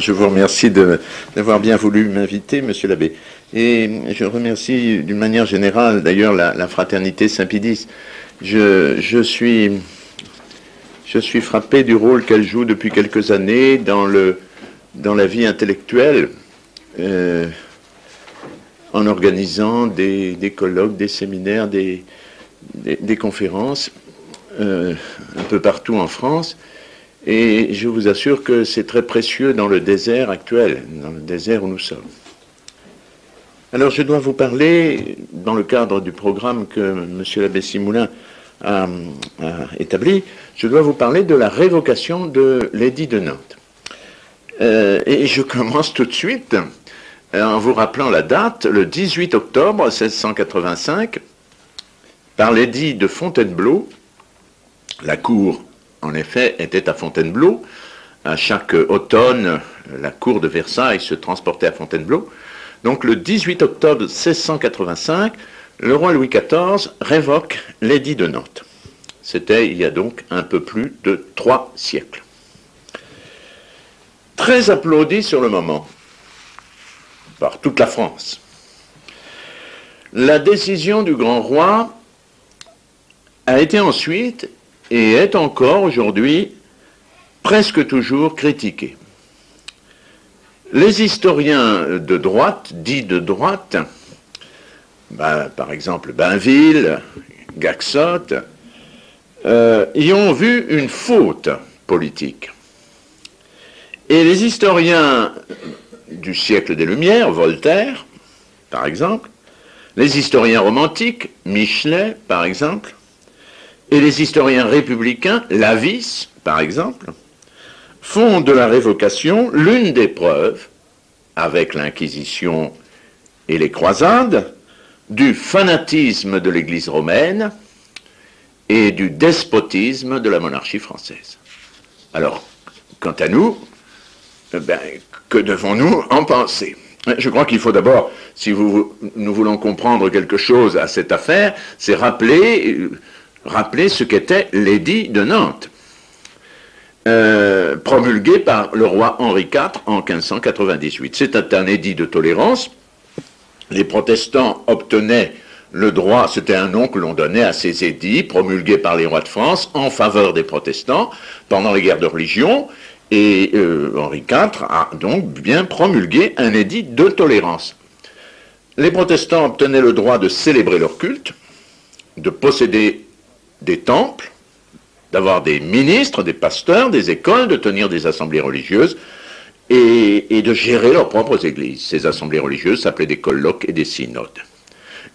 je vous remercie d'avoir bien voulu m'inviter, monsieur l'abbé. Et je remercie d'une manière générale, d'ailleurs, la, fraternité Saint-Pédis. Je, suis, je suis frappé du rôle qu'elle joue depuis quelques années dans, le, dans la vie intellectuelle, euh, en organisant des, colloques, des séminaires, des, des, conférences euh, un peu partout en France. Et je vous assure que c'est très précieux dans le désert actuel, dans le désert où nous sommes. Alors je dois vous parler, dans le cadre du programme que M. l'abbé Simoulin a, établi, je dois vous parler de la révocation de l'édit de Nantes. Euh, et je commence tout de suite euh, en vous rappelant la date, le 18 octobre 1685, par l'édit de Fontainebleau, la cour en effet, était à Fontainebleau. À chaque automne, la cour de Versailles se transportait à Fontainebleau. Donc le 18 octobre 1685, le roi Louis XIV révoque l'édit de Nantes. C'était il y a donc un peu plus de trois siècles. Très applaudi sur le moment par toute la France. La décision du grand roi a été ensuite et est encore aujourd'hui presque toujours critiqué. Les historiens de droite, dits de droite, ben, par exemple Bainville, Gaxot, euh, y ont vu une faute politique. Et les historiens du siècle des Lumières, Voltaire, par exemple, les historiens romantiques, Michelet, par exemple, et les historiens républicains, Lavis, par exemple, font de la révocation l'une des preuves, avec l'Inquisition et les croisades, du fanatisme de l'Église romaine et du despotisme de la monarchie française. Alors, quant à nous, eh ben, que devons-nous en penser? Je crois qu'il faut d'abord, si nous voulons comprendre quelque chose à cette affaire, c'est rappeler rappeler ce qu'était l'édit de Nantes, euh, promulgué par le roi Henri IV en 1598. C'est un édit de tolérance. Les protestants obtenaient le droit, c'était un nom que l'on donnait à ces édits promulgués par les rois de France en faveur des protestants pendant les guerres de religion. Et euh, Henri IV a donc bien promulgué un édit de tolérance. Les protestants obtenaient le droit de célébrer leur culte, de posséder des temples, d'avoir des ministres, des pasteurs, des écoles, de tenir des assemblées religieuses et, de gérer leurs propres églises. Ces assemblées religieuses s'appelaient des colloques et des synodes.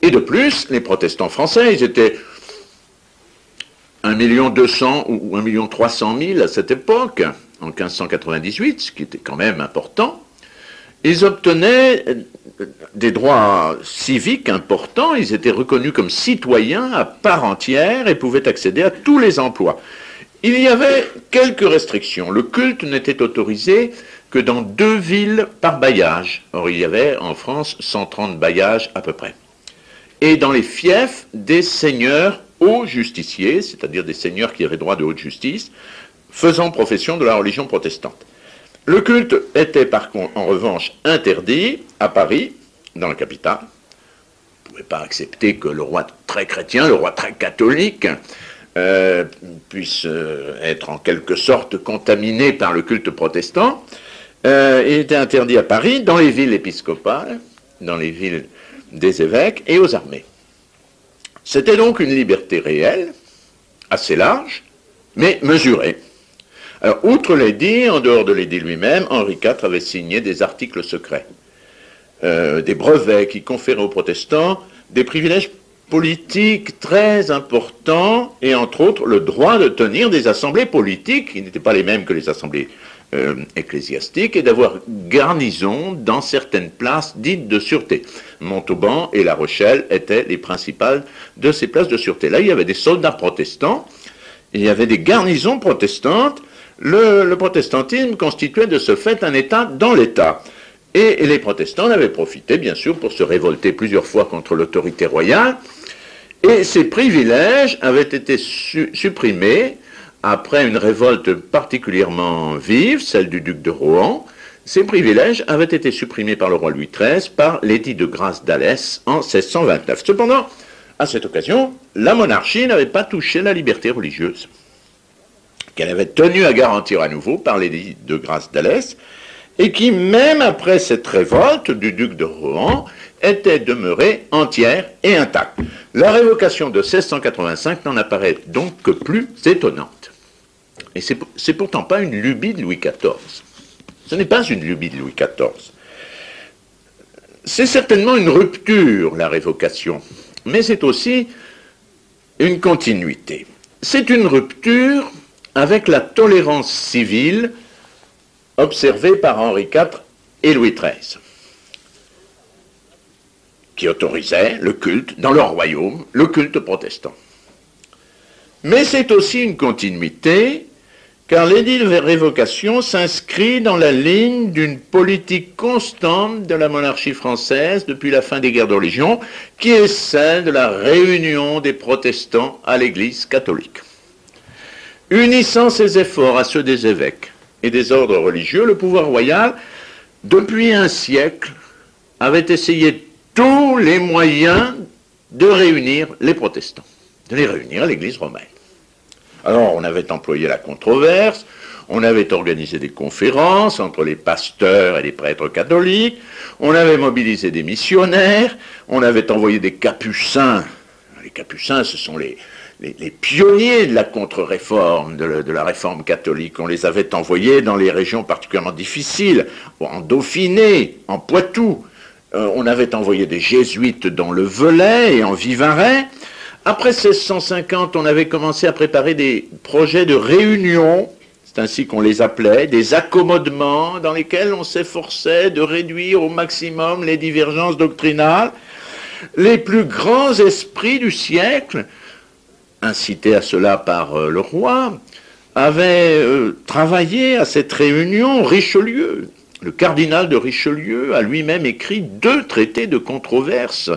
Et de plus, les protestants français, ils étaient 1 million 200 ou 1 million 300 000 à cette époque, en 1598, ce qui était quand même important. Ils obtenaient des droits civiques importants, ils étaient reconnus comme citoyens à part entière et pouvaient accéder à tous les emplois. Il y avait quelques restrictions. Le culte n'était autorisé que dans deux villes par bailliage. Or, il y avait en France 130 bailliages à peu près. Et dans les fiefs des seigneurs hauts justiciers, c'est-à-dire des seigneurs qui avaient droit de haute justice, faisant profession de la religion protestante. Le culte était par contre, en revanche, interdit à Paris, dans la capitale. On ne pouvait pas accepter que le roi très chrétien, le roi très catholique, euh, puisse euh, être en quelque sorte contaminé par le culte protestant. Euh, il était interdit à Paris, dans les villes épiscopales, dans les villes des évêques et aux armées. C'était donc une liberté réelle, assez large, mais mesurée. Alors, outre l'édit, en dehors de l'édit lui-même, Henri IV avait signé des articles secrets, euh, des brevets qui conféraient aux protestants des privilèges politiques très importants, et entre autres le droit de tenir des assemblées politiques, qui n'étaient pas les mêmes que les assemblées euh, ecclésiastiques, et d'avoir garnison dans certaines places dites de sûreté. Montauban et La Rochelle étaient les principales de ces places de sûreté. Là, il y avait des soldats protestants, il y avait des garnisons protestantes, le, protestantisme constituait de ce fait un État dans l'État. Et, les protestants en avaient profité, bien sûr, pour se révolter plusieurs fois contre l'autorité royale. Et ces privilèges avaient été supprimés après une révolte particulièrement vive, celle du duc de Rohan, Ces privilèges avaient été supprimés par le roi Louis XIII par l'édit de grâce d'Alès en 1629. Cependant, à cette occasion, la monarchie n'avait pas touché la liberté religieuse, qu'elle avait tenu à garantir à nouveau par l'édit de grâce d'Alès, et qui, même après cette révolte du duc de Rohan, était demeurée entière et intacte. La révocation de 1685 n'en apparaît donc que plus étonnante. Et c'est pourtant pas une lubie de Louis XIV. Ce n'est pas une lubie de Louis XIV. C'est certainement une rupture, la révocation, mais c'est aussi une continuité. C'est une rupture avec la tolérance civile observée par Henri IV et Louis XIII, qui autorisaient le culte dans leur royaume, le culte protestant. Mais c'est aussi une continuité car l'édit de révocation s'inscrit dans la ligne d'une politique constante de la monarchie française depuis la fin des guerres de religion, qui est celle de la réunion des protestants à l'Église catholique. Unissant ses efforts à ceux des évêques et des ordres religieux, le pouvoir royal, depuis un siècle, avait essayé tous les moyens de réunir les protestants, de les réunir à l'Église romaine. Alors, on avait employé la controverse, on avait organisé des conférences entre les pasteurs et les prêtres catholiques, on avait mobilisé des missionnaires, on avait envoyé des capucins. Les capucins, ce sont les, pionniers de la contre-réforme, de, la réforme catholique. On les avait envoyés dans les régions particulièrement difficiles, en Dauphiné, en Poitou. Euh, on avait envoyé des jésuites dans le Velay et en Vivarais. Après 1650, on avait commencé à préparer des projets de réunion, c'est ainsi qu'on les appelait, des accommodements dans lesquels on s'efforçait de réduire au maximum les divergences doctrinales. Les plus grands esprits du siècle, incités à cela par euh, le roi, avaient euh, travaillé à cette réunion. Richelieu, le cardinal de Richelieu, a lui-même écrit deux traités de controverse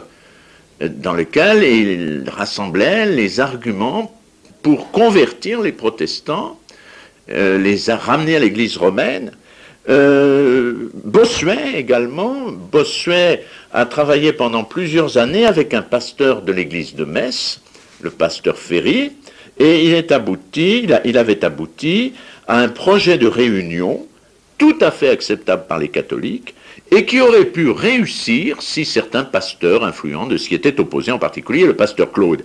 dans lequel il rassemblait les arguments pour convertir les protestants, euh, les ramener à l'église romaine. Euh, Bossuet également, Bossuet a travaillé pendant plusieurs années avec un pasteur de l'église de Metz, le pasteur Ferry, et il, est abouti, il avait abouti à un projet de réunion tout à fait acceptable par les catholiques, et qui aurait pu réussir si certains pasteurs influents de s'y étaient opposés, en particulier le pasteur Claude.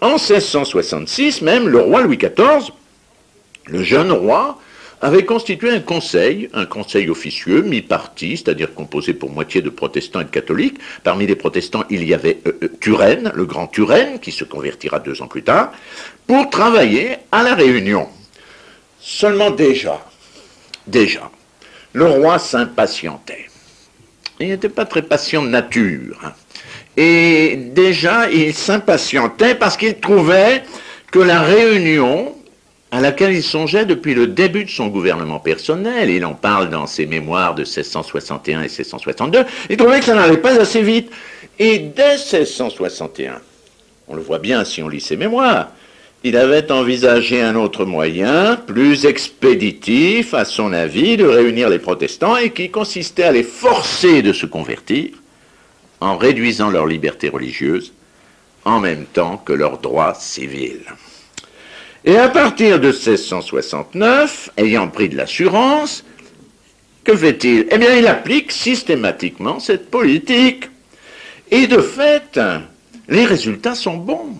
En 1666 même, le roi Louis XIV, le jeune roi, avait constitué un conseil, un conseil officieux, mi-parti, c'est-à-dire composé pour moitié de protestants et de catholiques. Parmi les protestants, il y avait euh, euh, Turenne, le grand Turenne, qui se convertira deux ans plus tard, pour travailler à la Réunion. Seulement déjà, déjà, le roi s'impatientait il n'était pas très patient de nature. Et déjà, il s'impatientait parce qu'il trouvait que la réunion à laquelle il songeait depuis le début de son gouvernement personnel, il en parle dans ses mémoires de 1661 et 1662, il trouvait que ça n'allait pas assez vite. Et dès 1661, on le voit bien si on lit ses mémoires, il avait envisagé un autre moyen, plus expéditif à son avis, de réunir les protestants et qui consistait à les forcer de se convertir en réduisant leur liberté religieuse en même temps que leurs droits civils. Et à partir de 1669, ayant pris de l'assurance, que fait-il? Eh bien, il applique systématiquement cette politique. Et de fait, les résultats sont bons.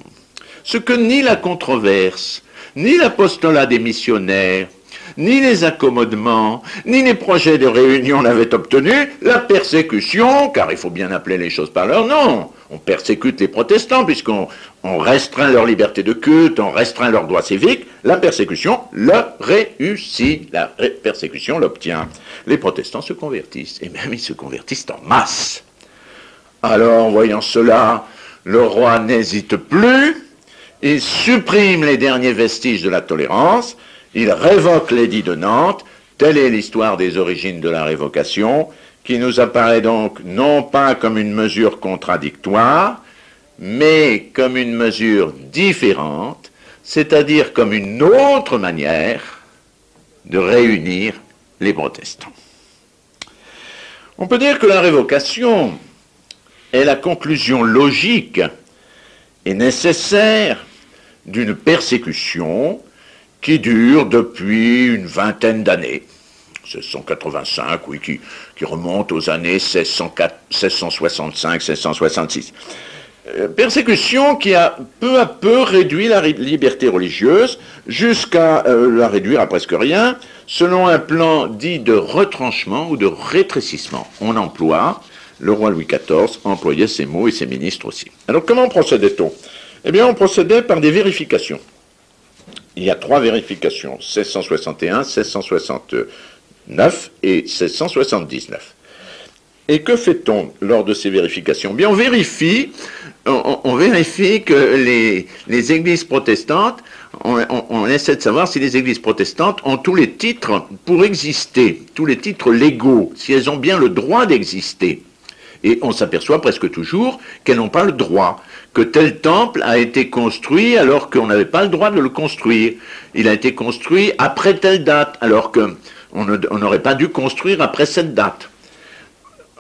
Ce que ni la controverse, ni l'apostolat des missionnaires, ni les accommodements, ni les projets de réunion n'avaient obtenu, la persécution, car il faut bien appeler les choses par leur nom, on persécute les protestants puisqu'on restreint leur liberté de culte, on restreint leurs droits civiques, la persécution le réussit, la persécution l'obtient. Les protestants se convertissent, et même ils se convertissent en masse. Alors, voyant cela, le roi n'hésite plus, il supprime les derniers vestiges de la tolérance, il révoque l'édit de Nantes, telle est l'histoire des origines de la révocation, qui nous apparaît donc non pas comme une mesure contradictoire, mais comme une mesure différente, c'est-à-dire comme une autre manière de réunir les protestants. On peut dire que la révocation est la conclusion logique et nécessaire d'une persécution qui dure depuis une vingtaine d'années. 1685, oui, qui, remonte aux années 1665-1666. Euh, persécution qui a peu à peu réduit la liberté religieuse jusqu'à euh, la réduire à presque rien, selon un plan dit de retranchement ou de rétrécissement. On emploie, le roi Louis XIV employait ces mots et ses ministres aussi. Alors comment procédait-on? Eh bien on procédait par des vérifications. Il y a trois vérifications, 1661, 1669 et 1679. Et que fait-on lors de ces vérifications? Bien, on vérifie, on, vérifie que les, églises protestantes, on, essaie de savoir si les églises protestantes ont tous les titres pour exister, tous les titres légaux, si elles ont bien le droit d'exister. Et on s'aperçoit presque toujours qu'elles n'ont pas le droit, que tel temple a été construit alors qu'on n'avait pas le droit de le construire. Il a été construit après telle date, alors qu'on n'aurait pas dû construire après cette date.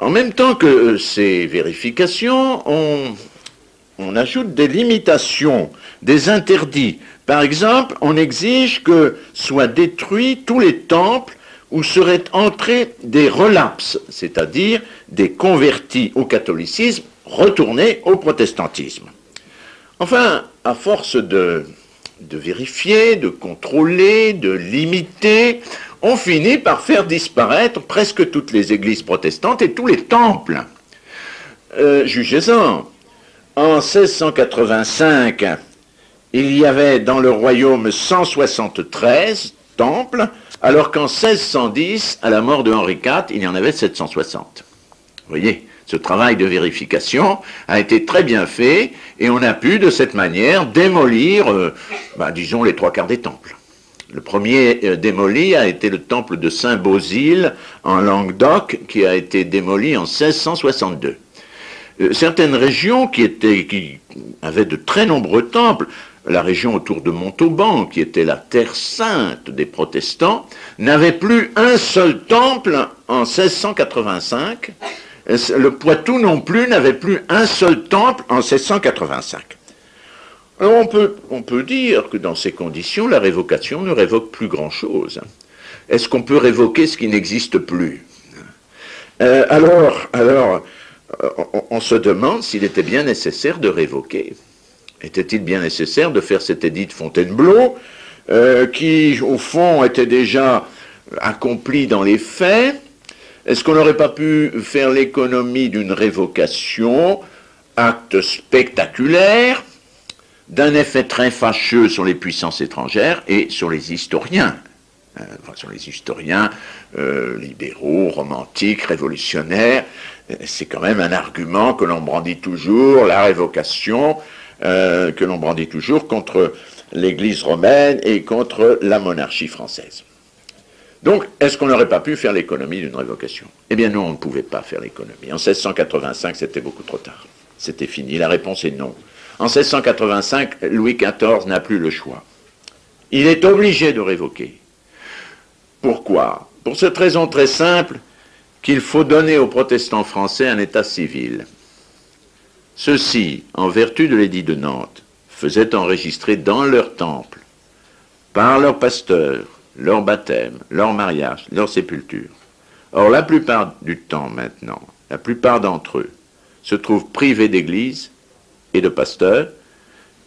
En même temps que euh, ces vérifications, on, ajoute des limitations, des interdits. Par exemple, on exige que soient détruits tous les temples où seraient entrés des relapses, c'est-à-dire des convertis au catholicisme retournés au protestantisme. Enfin, à force de vérifier, de contrôler, de limiter, on finit par faire disparaître presque toutes les églises protestantes et tous les temples. Euh, jugez-en. En 1685, il y avait dans le royaume 173 temples, alors qu'en 1610, à la mort de Henri IV, il y en avait 760. Vous voyez, ce travail de vérification a été très bien fait et on a pu de cette manière démolir, euh, bah, disons, les trois quarts des temples. Le premier euh, démoli a été le temple de Saint-Bosile en Languedoc, qui a été démoli en 1662. Euh, certaines régions qui, qui avaient de très nombreux temples, la région autour de Montauban, qui était la terre sainte des protestants, n'avaient plus un seul temple en 1685. Le Poitou non plus n'avait plus un seul temple en 1685. Alors on peut, on peut dire que dans ces conditions, la révocation ne révoque plus grand-chose. Est-ce qu'on peut révoquer ce qui n'existe plus? Euh, Alors, on, on, se demande s'il était bien nécessaire de révoquer. Était-il bien nécessaire de faire cet édit de Fontainebleau, euh, qui au fond était déjà accompli dans les faits Est-ce qu'on n'aurait pas pu faire l'économie d'une révocation, acte spectaculaire d'un effet très fâcheux sur les puissances étrangères et sur les historiens. Euh, enfin, sur les historiens euh, libéraux, romantiques, révolutionnaires? Euh, c'est quand même un argument que l'on brandit toujours, la révocation, que l'on brandit toujours contre l'Église romaine et contre la monarchie française. Donc, est-ce qu'on n'aurait pas pu faire l'économie d'une révocation? Eh bien non, on ne pouvait pas faire l'économie. En 1685, c'était beaucoup trop tard. C'était fini. La réponse est non. En 1685, Louis XIV n'a plus le choix. Il est obligé de révoquer. Pourquoi? Pour cette raison très simple qu'il faut donner aux protestants français un état civil. Ceux-ci, en vertu de l'édit de Nantes, faisaient enregistrer dans leur temple, par leur pasteur, leur baptême, leur mariage, leur sépulture. Or, la plupart du temps maintenant, la plupart d'entre eux se trouvent privés d'église et de pasteurs.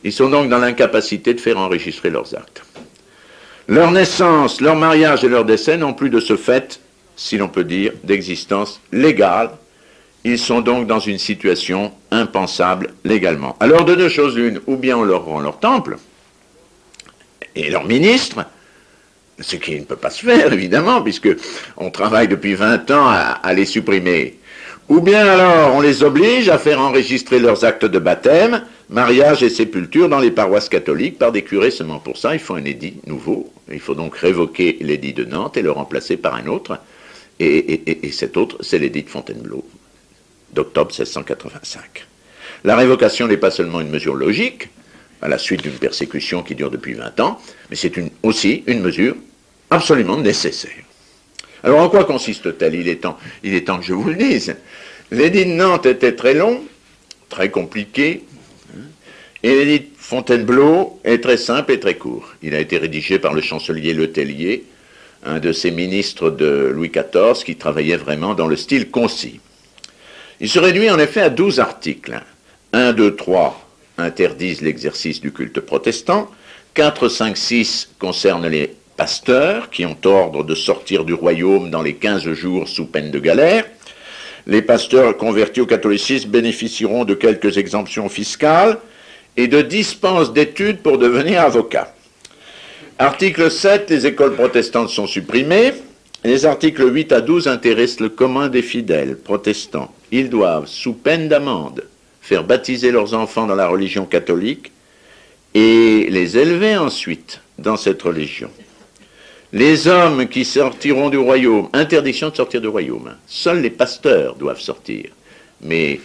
Ils sont donc dans l'incapacité de faire enregistrer leurs actes. Leur naissance, leur mariage et leur décès n'ont plus de ce fait, si l'on peut dire, d'existence légale. Ils sont donc dans une situation impensable légalement. Alors de deux choses l'une, ou bien on leur rend leur temple et leur ministre, ce qui ne peut pas se faire évidemment, puisque on travaille depuis 20 ans à les supprimer. Ou bien alors on les oblige à faire enregistrer leurs actes de baptême, mariage et sépulture dans les paroisses catholiques par des curés seulement pour ça. Il faut un édit nouveau. Il faut donc révoquer l'édit de Nantes et le remplacer par un autre. Et, cet autre, c'est l'édit de Fontainebleau d'octobre 1685. La révocation n'est pas seulement une mesure logique, à la suite d'une persécution qui dure depuis 20 ans, mais c'est aussi une mesure absolument nécessaire. Alors en quoi consiste-t-elle? Il, est temps, il est temps que je vous le dise. L'édit de Nantes était très long, très compliqué, et l'édit de Fontainebleau est très simple et très court. Il a été rédigé par le chancelier Letellier, un de ces ministres de Louis XIV qui travaillait vraiment dans le style concis. Il se réduit en effet à douze articles. 1, 2, 3 interdisent l'exercice du culte protestant. 4, 5, 6 concernent les pasteurs qui ont ordre de sortir du royaume dans les 15 jours sous peine de galère. Les pasteurs convertis au catholicisme bénéficieront de quelques exemptions fiscales et de dispenses d'études pour devenir avocats. Article 7, les écoles protestantes sont supprimées. Les articles 8 à 12 intéressent le commun des fidèles protestants. Ils doivent, sous peine d'amende, faire baptiser leurs enfants dans la religion catholique et les élever ensuite dans cette religion. Les hommes qui sortiront du royaume, interdiction de sortir du royaume, seuls les pasteurs doivent sortir, mais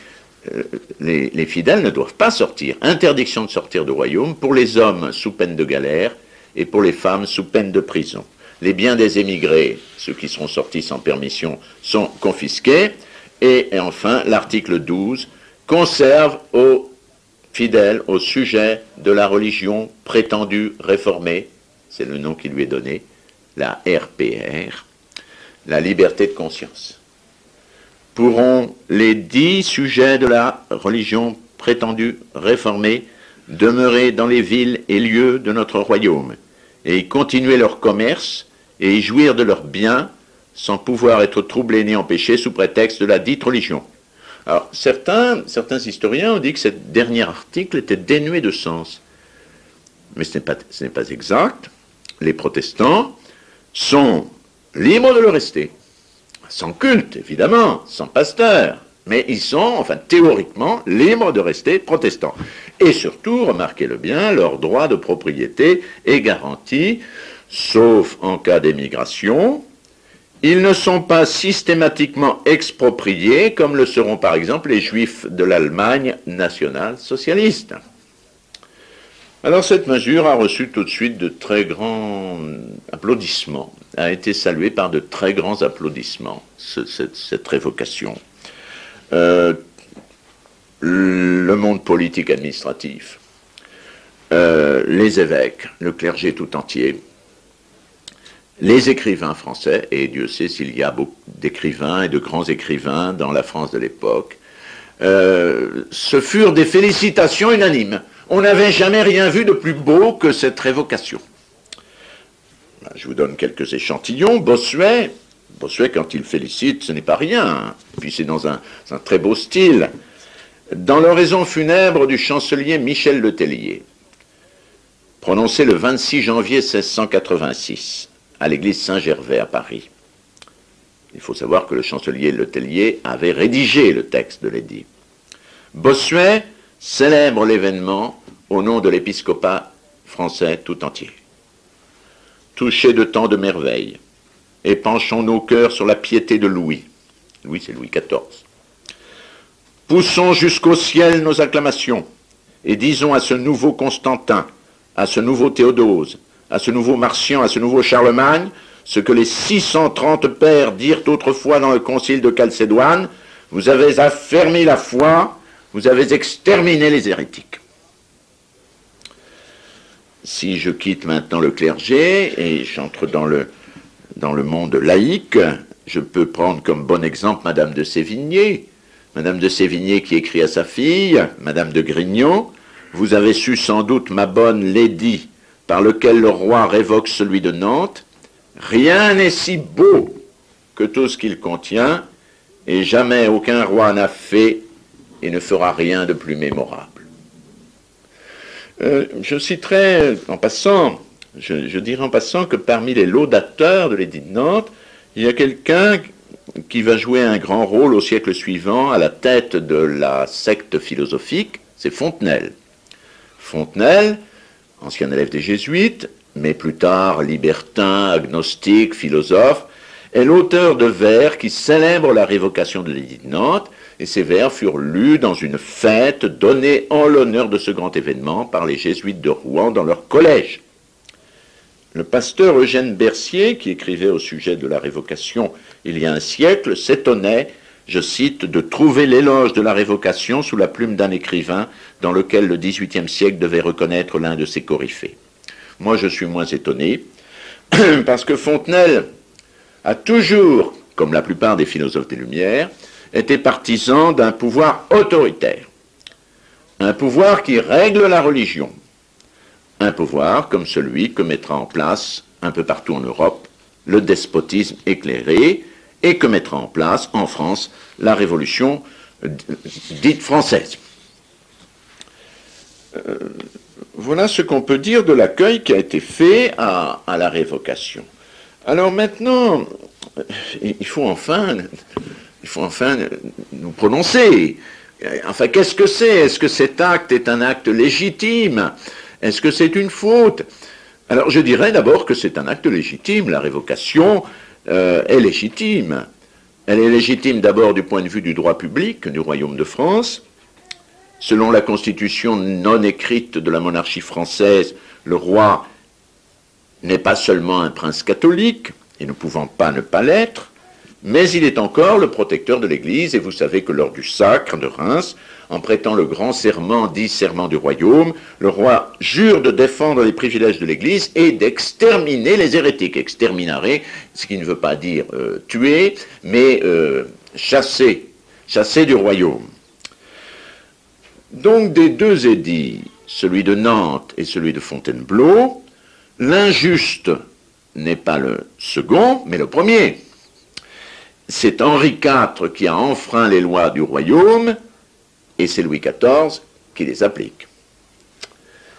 euh, les, les, fidèles ne doivent pas sortir. Interdiction de sortir du royaume pour les hommes sous peine de galère et pour les femmes sous peine de prison. Les biens des émigrés, ceux qui seront sortis sans permission, sont confisqués. Et, et enfin, l'article 12 conserve aux fidèles, au sujet de la religion prétendue réformée, c'est le nom qui lui est donné, la RPR, la liberté de conscience. Pourront les dix sujets de la religion prétendue réformée demeurer dans les villes et lieux de notre royaume, et y continuer leur commerce et y jouir de leurs biens sans pouvoir être troublés ni empêchés sous prétexte de la dite religion. Alors, certains, certains historiens ont dit que ce dernier article était dénué de sens. Mais ce n'est pas, pas exact. Les protestants sont libres de le rester. Sans culte, évidemment, sans pasteur. Mais ils sont, enfin théoriquement, libres de rester protestants. Et surtout, remarquez-le bien, leur droit de propriété est garanti, sauf en cas d'émigration. Ils ne sont pas systématiquement expropriés, comme le seront par exemple les juifs de l'Allemagne nationale socialiste. Alors cette mesure a reçu tout de suite de très grands applaudissements, a été saluée par de très grands applaudissements, cette, révocation. Euh, le monde politique administratif, euh, les évêques, le clergé tout entier, les écrivains français, et Dieu sait s'il y a beaucoup d'écrivains et de grands écrivains dans la France de l'époque, euh, ce furent des félicitations unanimes. On n'avait jamais rien vu de plus beau que cette révocation. Ben, je vous donne quelques échantillons. Bossuet, Bossuet, quand il félicite, ce n'est pas rien. Hein. Puis c'est dans un, très beau style. Dans l'oraison funèbre du chancelier Michel Letellier, prononcée le 26 janvier 1686 à l'église Saint-Gervais à Paris, il faut savoir que le chancelier Letellier avait rédigé le texte de l'édit. Bossuet célèbre l'événement au nom de l'épiscopat français tout entier. Touchés de tant de merveilles, et penchons nos cœurs sur la piété de Louis. Louis, c'est Louis XIV. Poussons jusqu'au ciel nos acclamations, et disons à ce nouveau Constantin, à ce nouveau Théodose, à ce nouveau Marcian, à ce nouveau Charlemagne, ce que les 630 pères dirent autrefois dans le concile de Chalcédoine, vous avez affermi la foi, vous avez exterminé les hérétiques. Si je quitte maintenant le clergé et j'entre dans le, monde laïque, je peux prendre comme bon exemple Madame de Sévigné. Madame de Sévigné qui écrit à sa fille, Madame de Grignon, vous avez su sans doute, ma bonne lady, par lequel le roi révoque celui de Nantes, rien n'est si beau que tout ce qu'il contient, et jamais aucun roi n'a fait et ne fera rien de plus mémorable. Euh, je citerai en passant, je, dirais en passant que parmi les laudateurs de l'édit de Nantes, il y a quelqu'un qui va jouer un grand rôle au siècle suivant à la tête de la secte philosophique, c'est Fontenelle. Fontenelle, ancien élève des jésuites, mais plus tard libertin, agnostique, philosophe, est l'auteur de vers qui célèbrent la révocation de l'édit de Nantes et ces vers furent lus dans une fête donnée en l'honneur de ce grand événement par les jésuites de Rouen dans leur collège. Le pasteur Eugène Bercier, qui écrivait au sujet de la révocation il y a un siècle, s'étonnait, je cite, de trouver l'éloge de la révocation sous la plume d'un écrivain dans lequel le XVIIIe siècle devait reconnaître l'un de ses coryphées. Moi, je suis moins étonné, parce que Fontenelle a toujours, comme la plupart des philosophes des Lumières, été partisan d'un pouvoir autoritaire, un pouvoir qui règle la religion, un pouvoir comme celui que mettra en place un peu partout en Europe le despotisme éclairé et que mettra en place en France la révolution dite française. Euh, voilà ce qu'on peut dire de l'accueil qui a été fait à, la révocation. Alors maintenant, il faut enfin, il faut enfin nous prononcer. Enfin, qu'est-ce que c'est? Est-ce que cet acte est un acte légitime? Est-ce que c'est une faute? Alors, je dirais d'abord que c'est un acte légitime. La révocation euh, est légitime. Elle est légitime d'abord du point de vue du droit public du Royaume de France. Selon la constitution non écrite de la monarchie française, le roi n'est pas seulement un prince catholique, et ne pouvant pas ne pas l'être, mais il est encore le protecteur de l'Église, et vous savez que lors du sacre de Reims, en prêtant le grand serment dit serment du royaume, le roi jure de défendre les privilèges de l'Église et d'exterminer les hérétiques. Exterminare, ce qui ne veut pas dire euh, tuer, mais euh, chasser, chasser du royaume. Donc des deux édits, celui de Nantes et celui de Fontainebleau, l'injuste n'est pas le second, mais le premier. C'est Henri IV qui a enfreint les lois du royaume, et c'est Louis XIV qui les applique.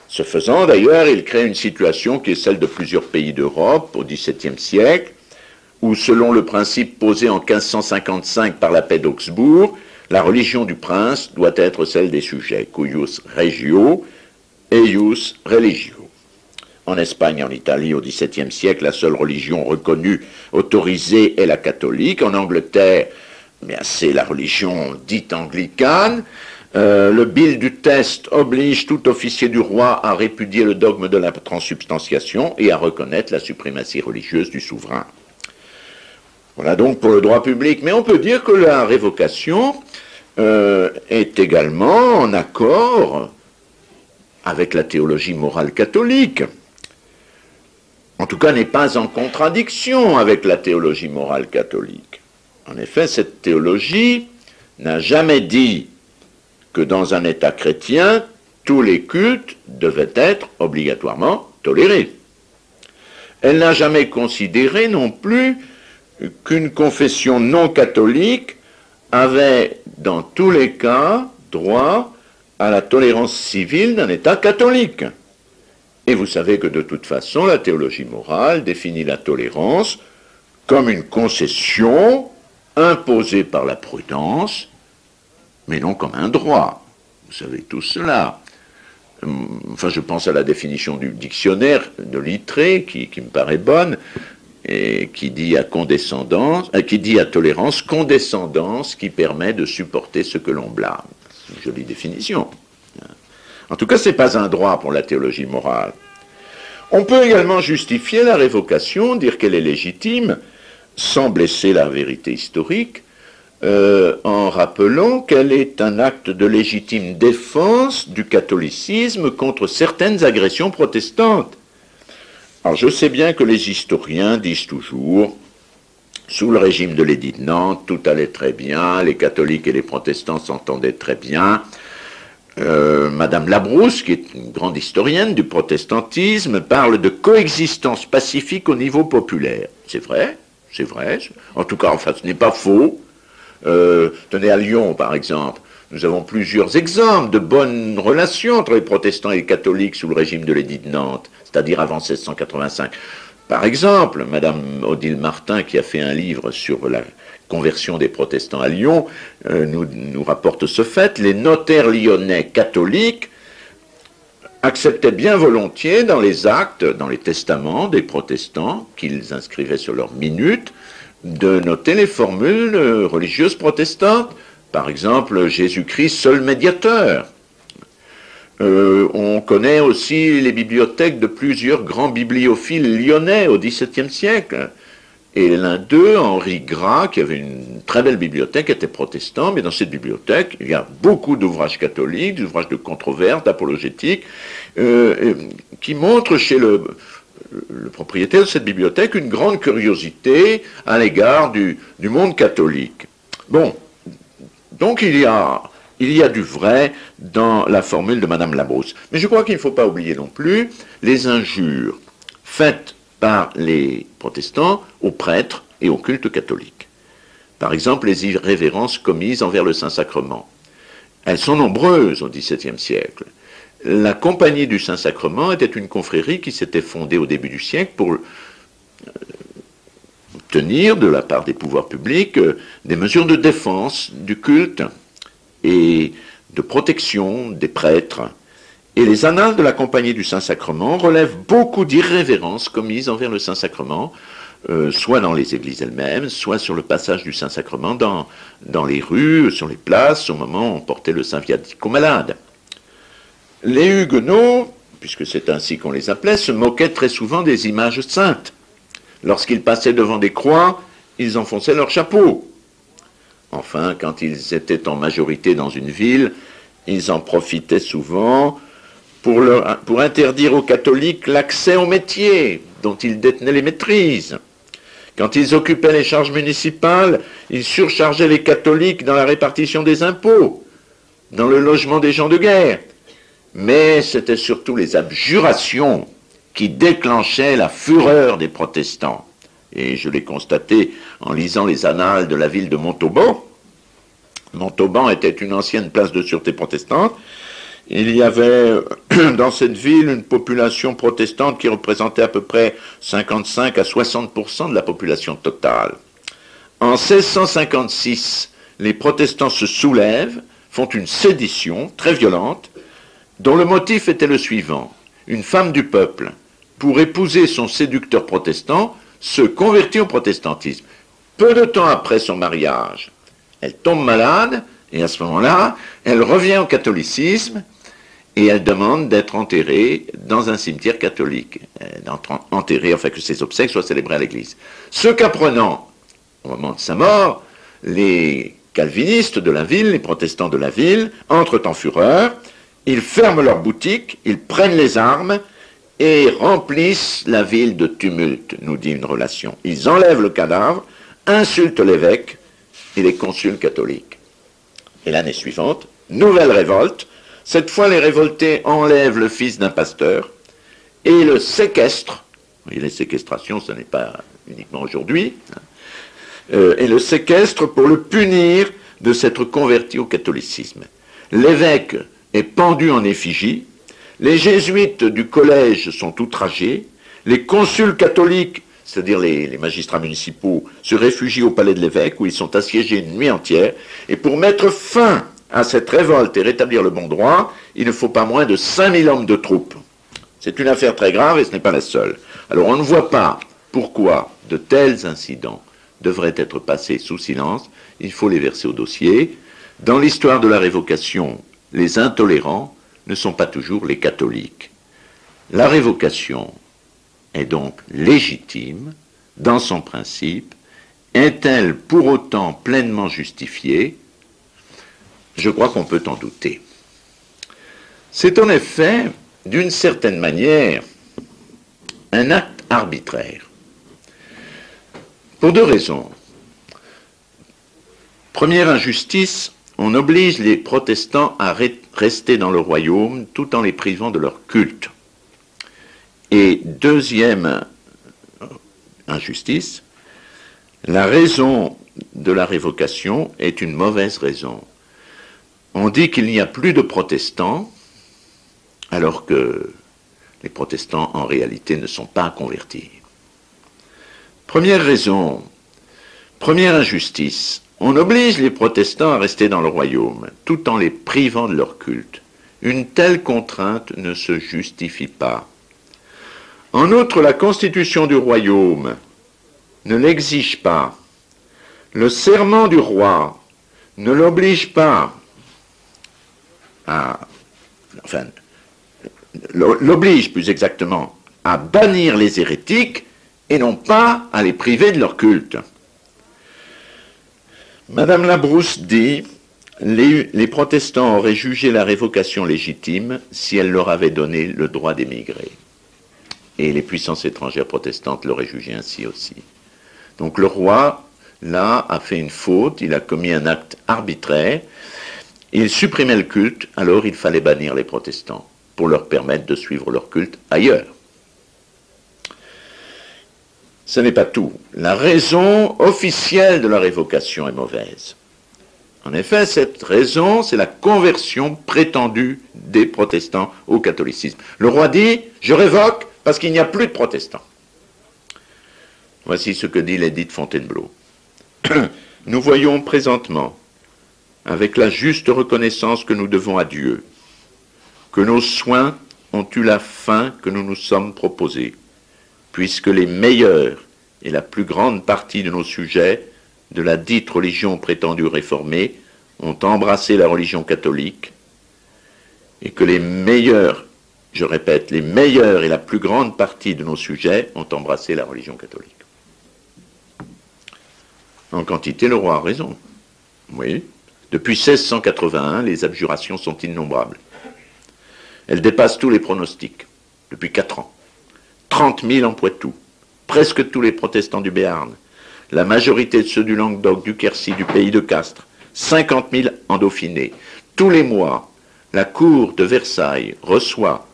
Ce faisant, d'ailleurs, il crée une situation qui est celle de plusieurs pays d'Europe au XVIIe siècle, où, selon le principe posé en 1555 par la paix d'Augsbourg, la religion du prince doit être celle des sujets, cuius regio, eius religio. En Espagne et en Italie, au XVIIe siècle, la seule religion reconnue, autorisée est la catholique. En Angleterre, c'est la religion dite anglicane. Euh, le bill du test oblige tout officier du roi à répudier le dogme de la transubstantiation et à reconnaître la suprématie religieuse du souverain. Voilà donc pour le droit public. Mais on peut dire que la révocation euh, est également en accord avec la théologie morale catholique en tout cas n'est pas en contradiction avec la théologie morale catholique. En effet, cette théologie n'a jamais dit que dans un État chrétien, tous les cultes devaient être obligatoirement tolérés. Elle n'a jamais considéré non plus qu'une confession non catholique avait, dans tous les cas, droit à la tolérance civile d'un État catholique. Et vous savez que de toute façon, la théologie morale définit la tolérance comme une concession imposée par la prudence, mais non comme un droit. Vous savez tout cela. Hum, enfin, je pense à la définition du dictionnaire de Littré, qui, me paraît bonne, et qui dit à euh, qui dit à tolérance condescendance qui permet de supporter ce que l'on blâme. Une jolie définition. En tout cas, ce n'est pas un droit pour la théologie morale. On peut également justifier la révocation, dire qu'elle est légitime, sans blesser la vérité historique, euh, en rappelant qu'elle est un acte de légitime défense du catholicisme contre certaines agressions protestantes. Alors je sais bien que les historiens disent toujours, sous le régime de l'édit de Nantes, tout allait très bien, les catholiques et les protestants s'entendaient très bien, euh, Madame Labrousse, qui est une grande historienne du protestantisme, parle de coexistence pacifique au niveau populaire. C'est vrai, c'est vrai. En tout cas, enfin, ce n'est pas faux. Euh, tenez à Lyon, par exemple. Nous avons plusieurs exemples de bonnes relations entre les protestants et les catholiques sous le régime de l'édit de Nantes, c'est-à-dire avant 1685. Par exemple, Madame Odile Martin, qui a fait un livre sur la conversion des protestants à Lyon, euh, nous, rapporte ce fait. Les notaires lyonnais catholiques acceptaient bien volontiers dans les actes, dans les testaments des protestants qu'ils inscrivaient sur leurs minutes, de noter les formules euh, religieuses protestantes. Par exemple, Jésus-Christ seul médiateur. Euh, on connaît aussi les bibliothèques de plusieurs grands bibliophiles lyonnais au XVIIe siècle. Et l'un d'eux, Henri Gras, qui avait une très belle bibliothèque, était protestant, mais dans cette bibliothèque, il y a beaucoup d'ouvrages catholiques, d'ouvrages de controverse, d'apologétique, euh, qui montrent chez le, propriétaire de cette bibliothèque une grande curiosité à l'égard du, du, monde catholique. Bon, donc il y, a, il y a du vrai dans la formule de Madame Labrousse. Mais je crois qu'il ne faut pas oublier non plus les injures faites par les protestants aux prêtres et au culte catholique. Par exemple, les irrévérences commises envers le Saint-Sacrement. Elles sont nombreuses au XVIIe siècle. La Compagnie du Saint-Sacrement était une confrérie qui s'était fondée au début du siècle pour euh, obtenir de la part des pouvoirs publics euh, des mesures de défense du culte et de protection des prêtres et les annales de la Compagnie du Saint-Sacrement relèvent beaucoup d'irrévérences commises envers le Saint-Sacrement, euh, soit dans les églises elles-mêmes, soit sur le passage du Saint-Sacrement dans, dans les rues, sur les places, au moment où on portait le Saint Viatique aux malades. Les Huguenots, puisque c'est ainsi qu'on les appelait, se moquaient très souvent des images saintes. Lorsqu'ils passaient devant des croix, ils enfonçaient leur chapeau. Enfin, quand ils étaient en majorité dans une ville, ils en profitaient souvent pour, interdire aux catholiques l'accès aux métiers dont ils détenaient les maîtrises. Quand ils occupaient les charges municipales, ils surchargeaient les catholiques dans la répartition des impôts, dans le logement des gens de guerre. Mais c'était surtout les abjurations qui déclenchaient la fureur des protestants. Et je l'ai constaté en lisant les annales de la ville de Montauban. Montauban était une ancienne place de sûreté protestante, il y avait dans cette ville une population protestante qui représentait à peu près 55 à 60% de la population totale. En 1656, les protestants se soulèvent, font une sédition très violente, dont le motif était le suivant. Une femme du peuple, pour épouser son séducteur protestant, se convertit au protestantisme. Peu de temps après son mariage, elle tombe malade, et à ce moment-là, elle revient au catholicisme, et elle demande d'être enterrée dans un cimetière catholique, euh, enterrée, enfin que ses obsèques soient célébrées à l'église. Ce qu'apprenant, au moment de sa mort, les calvinistes de la ville, les protestants de la ville, entrent en fureur, ils ferment leurs boutiques, ils prennent les armes et remplissent la ville de tumulte, nous dit une relation. Ils enlèvent le cadavre, insultent l'évêque et les consuls catholiques. Et l'année suivante, nouvelle révolte, cette fois, les révoltés enlèvent le fils d'un pasteur et le séquestrent. Et les séquestrations, ce n'est pas uniquement aujourd'hui. Hein. Euh, et le séquestrent pour le punir de s'être converti au catholicisme. L'évêque est pendu en effigie. Les jésuites du collège sont outragés. Les consuls catholiques, c'est-à-dire les, les, magistrats municipaux, se réfugient au palais de l'évêque où ils sont assiégés une nuit entière. Et pour mettre fin à cette révolte et rétablir le bon droit, il ne faut pas moins de 5000 hommes de troupes. C'est une affaire très grave et ce n'est pas la seule. Alors on ne voit pas pourquoi de tels incidents devraient être passés sous silence, il faut les verser au dossier. Dans l'histoire de la révocation, les intolérants ne sont pas toujours les catholiques. La révocation est donc légitime dans son principe. Est-elle pour autant pleinement justifiée? Je crois qu'on peut en douter. C'est en effet, d'une certaine manière, un acte arbitraire. Pour deux raisons. Première injustice, on oblige les protestants à rester dans le royaume tout en les privant de leur culte. Et deuxième injustice, la raison de la révocation est une mauvaise raison on dit qu'il n'y a plus de protestants, alors que les protestants en réalité ne sont pas convertis. Première raison, première injustice, on oblige les protestants à rester dans le royaume, tout en les privant de leur culte. Une telle contrainte ne se justifie pas. En outre, la constitution du royaume ne l'exige pas. Le serment du roi ne l'oblige pas enfin, l'oblige plus exactement à bannir les hérétiques et non pas à les priver de leur culte. Madame Labrousse dit les, les protestants auraient jugé la révocation légitime si elle leur avait donné le droit d'émigrer. Et les puissances étrangères protestantes l'auraient jugé ainsi aussi. Donc le roi, là, a fait une faute, il a commis un acte arbitraire, il supprimait le culte, alors il fallait bannir les protestants pour leur permettre de suivre leur culte ailleurs. Ce n'est pas tout. La raison officielle de la révocation est mauvaise. En effet, cette raison, c'est la conversion prétendue des protestants au catholicisme. Le roi dit, je révoque parce qu'il n'y a plus de protestants. Voici ce que dit l'édit de Fontainebleau. Nous voyons présentement, avec la juste reconnaissance que nous devons à Dieu, que nos soins ont eu la fin que nous nous sommes proposés, puisque les meilleurs et la plus grande partie de nos sujets de la dite religion prétendue réformée ont embrassé la religion catholique, et que les meilleurs, je répète, les meilleurs et la plus grande partie de nos sujets ont embrassé la religion catholique. En quantité, le roi a raison. Oui. Depuis 1681, les abjurations sont innombrables. Elles dépassent tous les pronostics, depuis quatre ans. 30 000 en Poitou, presque tous les protestants du Béarn, la majorité de ceux du Languedoc, du Quercy, du pays de Castres, 50 000 en Dauphiné. Tous les mois, la cour de Versailles reçoit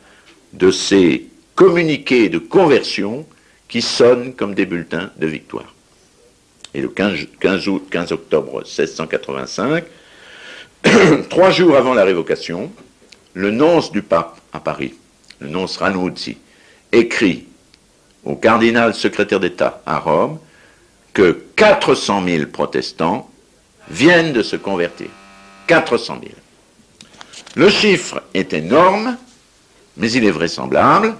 de ces communiqués de conversion qui sonnent comme des bulletins de victoire et le 15, août, 15 octobre 1685, trois jours avant la révocation, le nonce du pape à Paris, le nonce Ranuzzi, écrit au cardinal secrétaire d'État à Rome que 400 000 protestants viennent de se convertir. 400 000. Le chiffre est énorme, mais il est vraisemblable.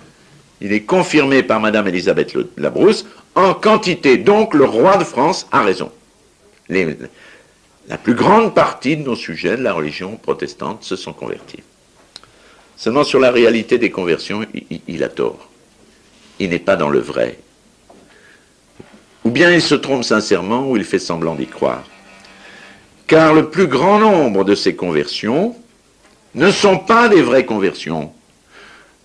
Il est confirmé par Madame Elisabeth Labrousse en quantité. Donc le roi de France a raison. La plus grande partie de nos sujets de la religion protestante se sont convertis. Seulement sur la réalité des conversions, il, a tort. Il n'est pas dans le vrai. Ou bien il se trompe sincèrement, ou il fait semblant d'y croire. Car le plus grand nombre de ces conversions ne sont pas des vraies conversions.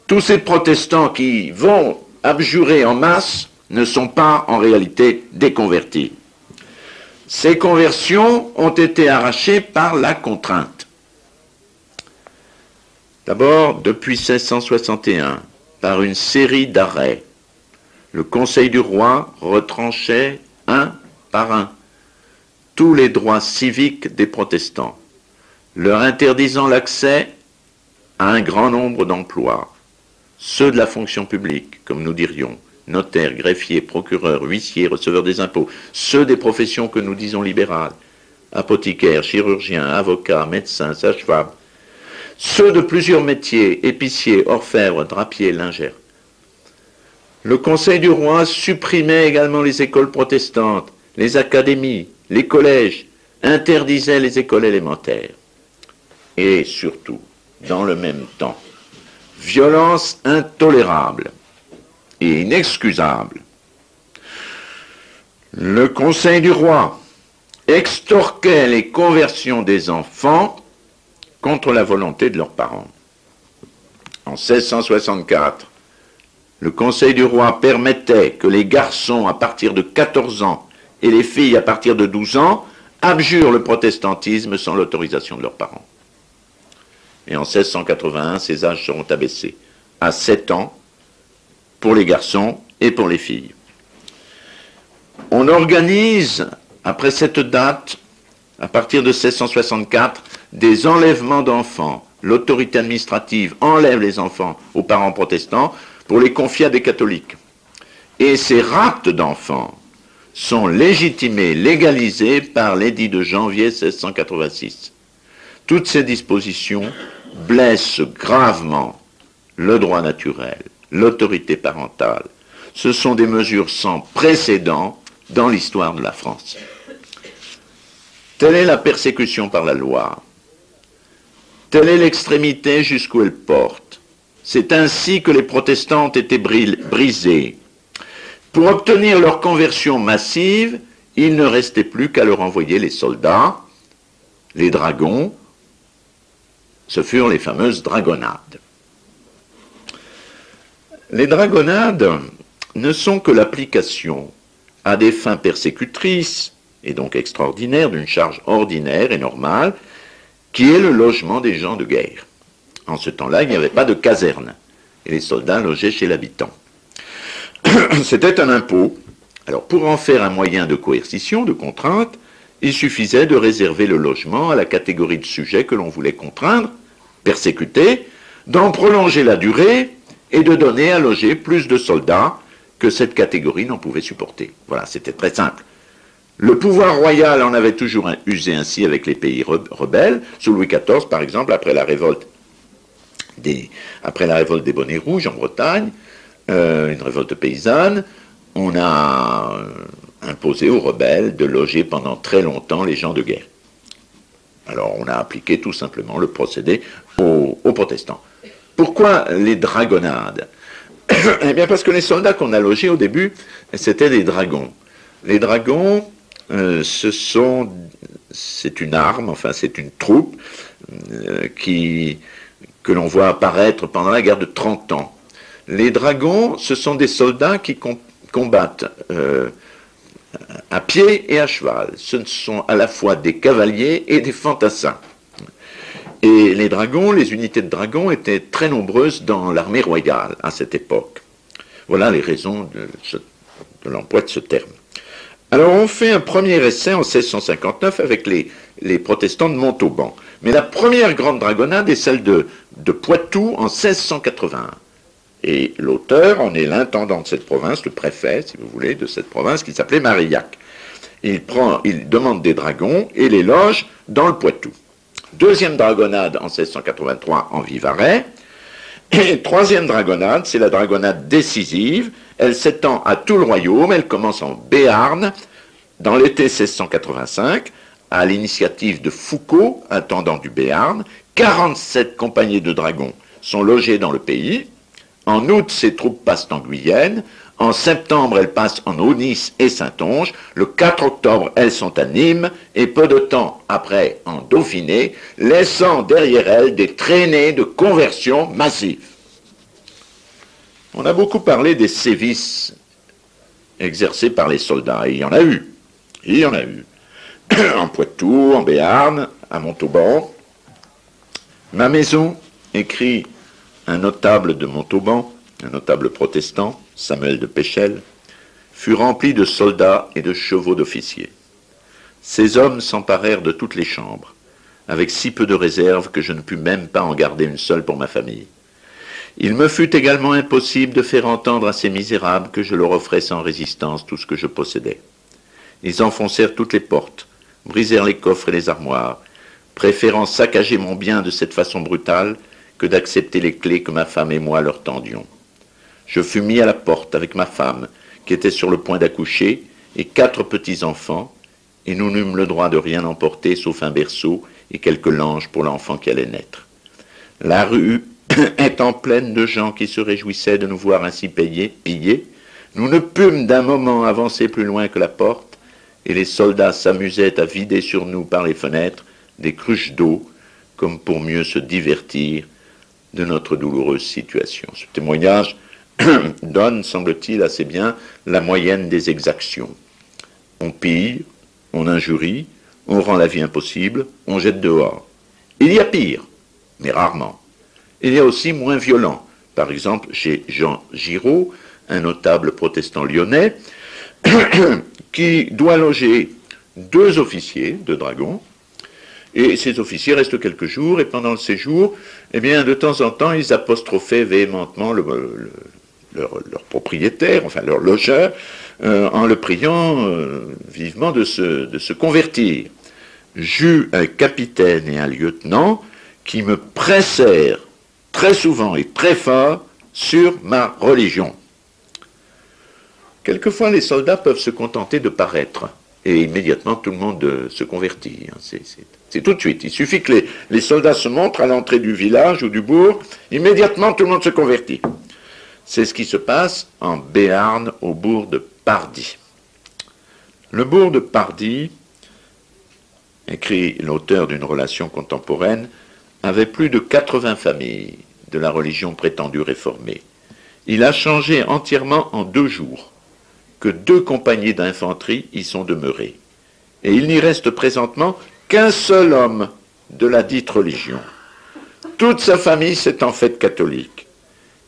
Tous ces protestants qui vont abjurer en masse ne sont pas en réalité déconvertis. Ces conversions ont été arrachées par la contrainte. D'abord, depuis 1661, par une série d'arrêts, le Conseil du roi retranchait un par un tous les droits civiques des protestants, leur interdisant l'accès à un grand nombre d'emplois, ceux de la fonction publique, comme nous dirions, notaires, greffiers, procureurs, huissiers, receveurs des impôts, ceux des professions que nous disons libérales, apothicaires, chirurgiens, avocats, médecins, sages-femmes, ceux de plusieurs métiers, épiciers, orfèvres, drapiers, lingères. Le Conseil du roi supprimait également les écoles protestantes, les académies, les collèges, interdisait les écoles élémentaires. Et surtout, dans le même temps, violence intolérable et inexcusable. Le Conseil du roi extorquait les conversions des enfants contre la volonté de leurs parents. En 1664, le Conseil du roi permettait que les garçons à partir de 14 ans et les filles à partir de 12 ans abjurent le protestantisme sans l'autorisation de leurs parents. Et en 1681, ces âges seront abaissés à 7 ans pour les garçons et pour les filles. On organise, après cette date, à partir de 1664, des enlèvements d'enfants. L'autorité administrative enlève les enfants aux parents protestants pour les confier à des catholiques. Et ces raptes d'enfants sont légitimés, légalisés par l'édit de janvier 1686. Toutes ces dispositions blessent gravement le droit naturel, l'autorité parentale. Ce sont des mesures sans précédent dans l'histoire de la France. Telle est la persécution par la loi. Telle est l'extrémité jusqu'où elle porte. C'est ainsi que les protestants ont été brisés. Pour obtenir leur conversion massive, il ne restait plus qu'à leur envoyer les soldats, les dragons. Ce furent les fameuses dragonnades. Les dragonnades ne sont que l'application à des fins persécutrices et donc extraordinaires d'une charge ordinaire et normale qui est le logement des gens de guerre. En ce temps-là, il n'y avait pas de caserne et les soldats logeaient chez l'habitant. C'était un impôt. Alors pour en faire un moyen de coercition, de contrainte, il suffisait de réserver le logement à la catégorie de sujets que l'on voulait contraindre, persécuter, d'en prolonger la durée et de donner à loger plus de soldats que cette catégorie n'en pouvait supporter. Voilà, c'était très simple. Le pouvoir royal en avait toujours usé ainsi avec les pays rebelles. Sous Louis XIV, par exemple, après la révolte des, après la révolte des bonnets rouges en Bretagne, euh, une révolte paysanne, on a euh, imposé aux rebelles de loger pendant très longtemps les gens de guerre. Alors on a appliqué tout simplement le procédé aux, protestants. Pourquoi les dragonnades Eh bien parce que les soldats qu'on a logés au début, c'était des dragons. Les dragons, euh, ce sont, c'est une arme, enfin c'est une troupe qui, que l'on voit apparaître pendant la guerre de 30 ans. Les dragons, ce sont des soldats qui combattent euh, à pied et à cheval. Ce sont à la fois des cavaliers et des fantassins. Et les dragons, les unités de dragons étaient très nombreuses dans l'armée royale à cette époque. Voilà les raisons de, l'emploi de ce terme. Alors on fait un premier essai en 1659 avec les, protestants de Montauban. Mais la première grande dragonnade est celle de, de Poitou en 1681. Et l'auteur en est l'intendant de cette province, le préfet, si vous voulez, de cette province, qui s'appelait Marillac. Il, prend, il demande des dragons et les loge dans le Poitou. Deuxième dragonnade en 1683 en Vivarais. Et troisième dragonnade, c'est la dragonnade décisive. Elle s'étend à tout le royaume. Elle commence en Béarn dans l'été 1685 à l'initiative de Foucault, intendant du Béarn. 47 compagnies de dragons sont logées dans le pays. En août, ces troupes passent en Guyenne. En septembre, elles passent en Aunis et Saintonge. Le 4 octobre, elles sont à Nîmes. Et peu de temps après, en Dauphiné, laissant derrière elles des traînées de conversion massives. On a beaucoup parlé des sévices exercés par les soldats. il y en a eu. Il y en a eu. en Poitou, en Béarn, à Montauban. Ma maison, écrit un notable de Montauban, un notable protestant, Samuel de Péchel, fut rempli de soldats et de chevaux d'officiers. Ces hommes s'emparèrent de toutes les chambres, avec si peu de réserve que je ne pus même pas en garder une seule pour ma famille. Il me fut également impossible de faire entendre à ces misérables que je leur offrais sans résistance tout ce que je possédais. Ils enfoncèrent toutes les portes, brisèrent les coffres et les armoires, préférant saccager mon bien de cette façon brutale que d'accepter les clés que ma femme et moi leur tendions. Je fus mis à la porte avec ma femme, qui était sur le point d'accoucher, et quatre petits-enfants, et nous n'eûmes le droit de rien emporter sauf un berceau et quelques langes pour l'enfant qui allait naître. La rue étant pleine de gens qui se réjouissaient de nous voir ainsi payés, pillés, nous ne pûmes d'un moment avancer plus loin que la porte, et les soldats s'amusaient à vider sur nous par les fenêtres des cruches d'eau, comme pour mieux se divertir de notre douloureuse situation. Ce témoignage donne, semble-t-il, assez bien la moyenne des exactions. On pille, on injurie, on rend la vie impossible, on jette dehors. Il y a pire, mais rarement. Il y a aussi moins violent. Par exemple, chez Jean Giraud, un notable protestant lyonnais, qui doit loger deux officiers de dragons, et ces officiers restent quelques jours, et pendant le séjour, eh bien, de temps en temps, ils apostrophaient véhémentement leur, propriétaire, enfin leur logeur, euh, en le priant euh, vivement de se, convertir. J'eus un capitaine et un lieutenant qui me pressèrent très souvent et très fort sur ma religion. Quelquefois, les soldats peuvent se contenter de paraître, et immédiatement tout le monde se convertit. Hein. C'est C'est tout de suite. Il suffit que les, soldats se montrent à l'entrée du village ou du bourg, immédiatement tout le monde se convertit. C'est ce qui se passe en Béarn, au bourg de Pardy. Le bourg de Pardy, écrit l'auteur d'une relation contemporaine, avait plus de 80 familles de la religion prétendue réformée. Il a changé entièrement en deux jours, que deux compagnies d'infanterie y sont demeurées. Et il n'y reste présentement qu'un seul homme de la dite religion. Toute sa famille s'est en fait catholique.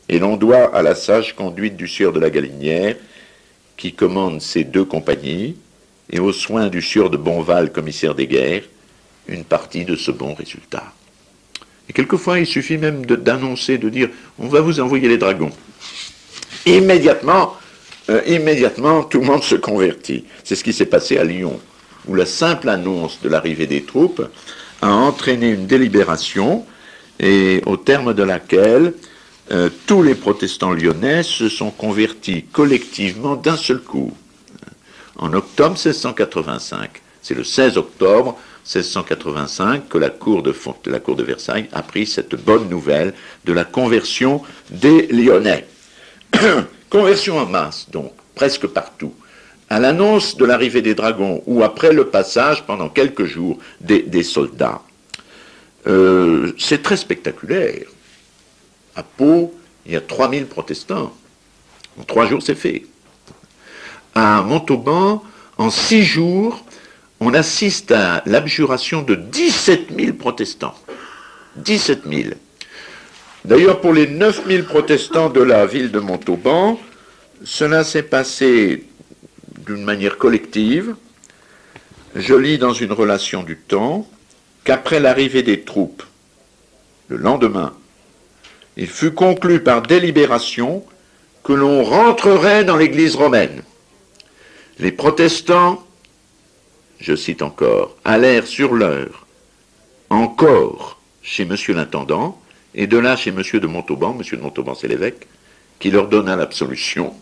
Et l'on doit à la sage conduite du sieur de la Galinière, qui commande ces deux compagnies, et aux soins du sieur de Bonval, commissaire des guerres, une partie de ce bon résultat. Et quelquefois, il suffit même d'annoncer, de, dire on va vous envoyer les dragons. Immédiatement, euh, immédiatement, tout le monde se convertit. C'est ce qui s'est passé à Lyon, où la simple annonce de l'arrivée des troupes a entraîné une délibération, et au terme de laquelle euh, tous les protestants lyonnais se sont convertis collectivement d'un seul coup. En octobre 1685, c'est le 16 octobre 1685 que la cour de, la cour de Versailles a pris cette bonne nouvelle de la conversion des Lyonnais. conversion en masse, donc, presque partout. À l'annonce de l'arrivée des dragons ou après le passage pendant quelques jours des, soldats. Euh, c'est très spectaculaire. À Pau, il y a 3000 protestants. En trois jours, c'est fait. À Montauban, en six jours, on assiste à l'abjuration de 17 000 protestants. 17 000. D'ailleurs, pour les 9 000 protestants de la ville de Montauban, cela s'est passé d'une manière collective. Je lis dans une relation du temps qu'après l'arrivée des troupes, le lendemain, il fut conclu par délibération que l'on rentrerait dans l'église romaine. Les protestants je cite encore, allèrent sur l'heure, encore chez monsieur l'intendant, et de là chez monsieur de Montauban, monsieur de Montauban c'est l'évêque, qui leur donna l'absolution,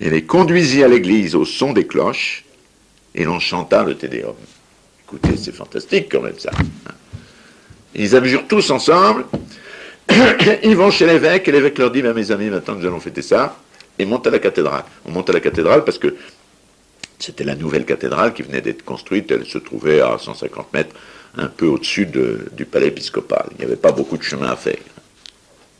et les conduisit à l'église au son des cloches, et l'on chanta le Tédéum. Écoutez, c'est fantastique quand même ça. Ils abjurent tous ensemble, ils vont chez l'évêque, et l'évêque leur dit, ben, mes amis, maintenant nous allons fêter ça, et montent à la cathédrale. On monte à la cathédrale parce que c'était la nouvelle cathédrale qui venait d'être construite. Elle se trouvait à 150 mètres, un peu au-dessus du palais épiscopal. Il n'y avait pas beaucoup de chemin à faire.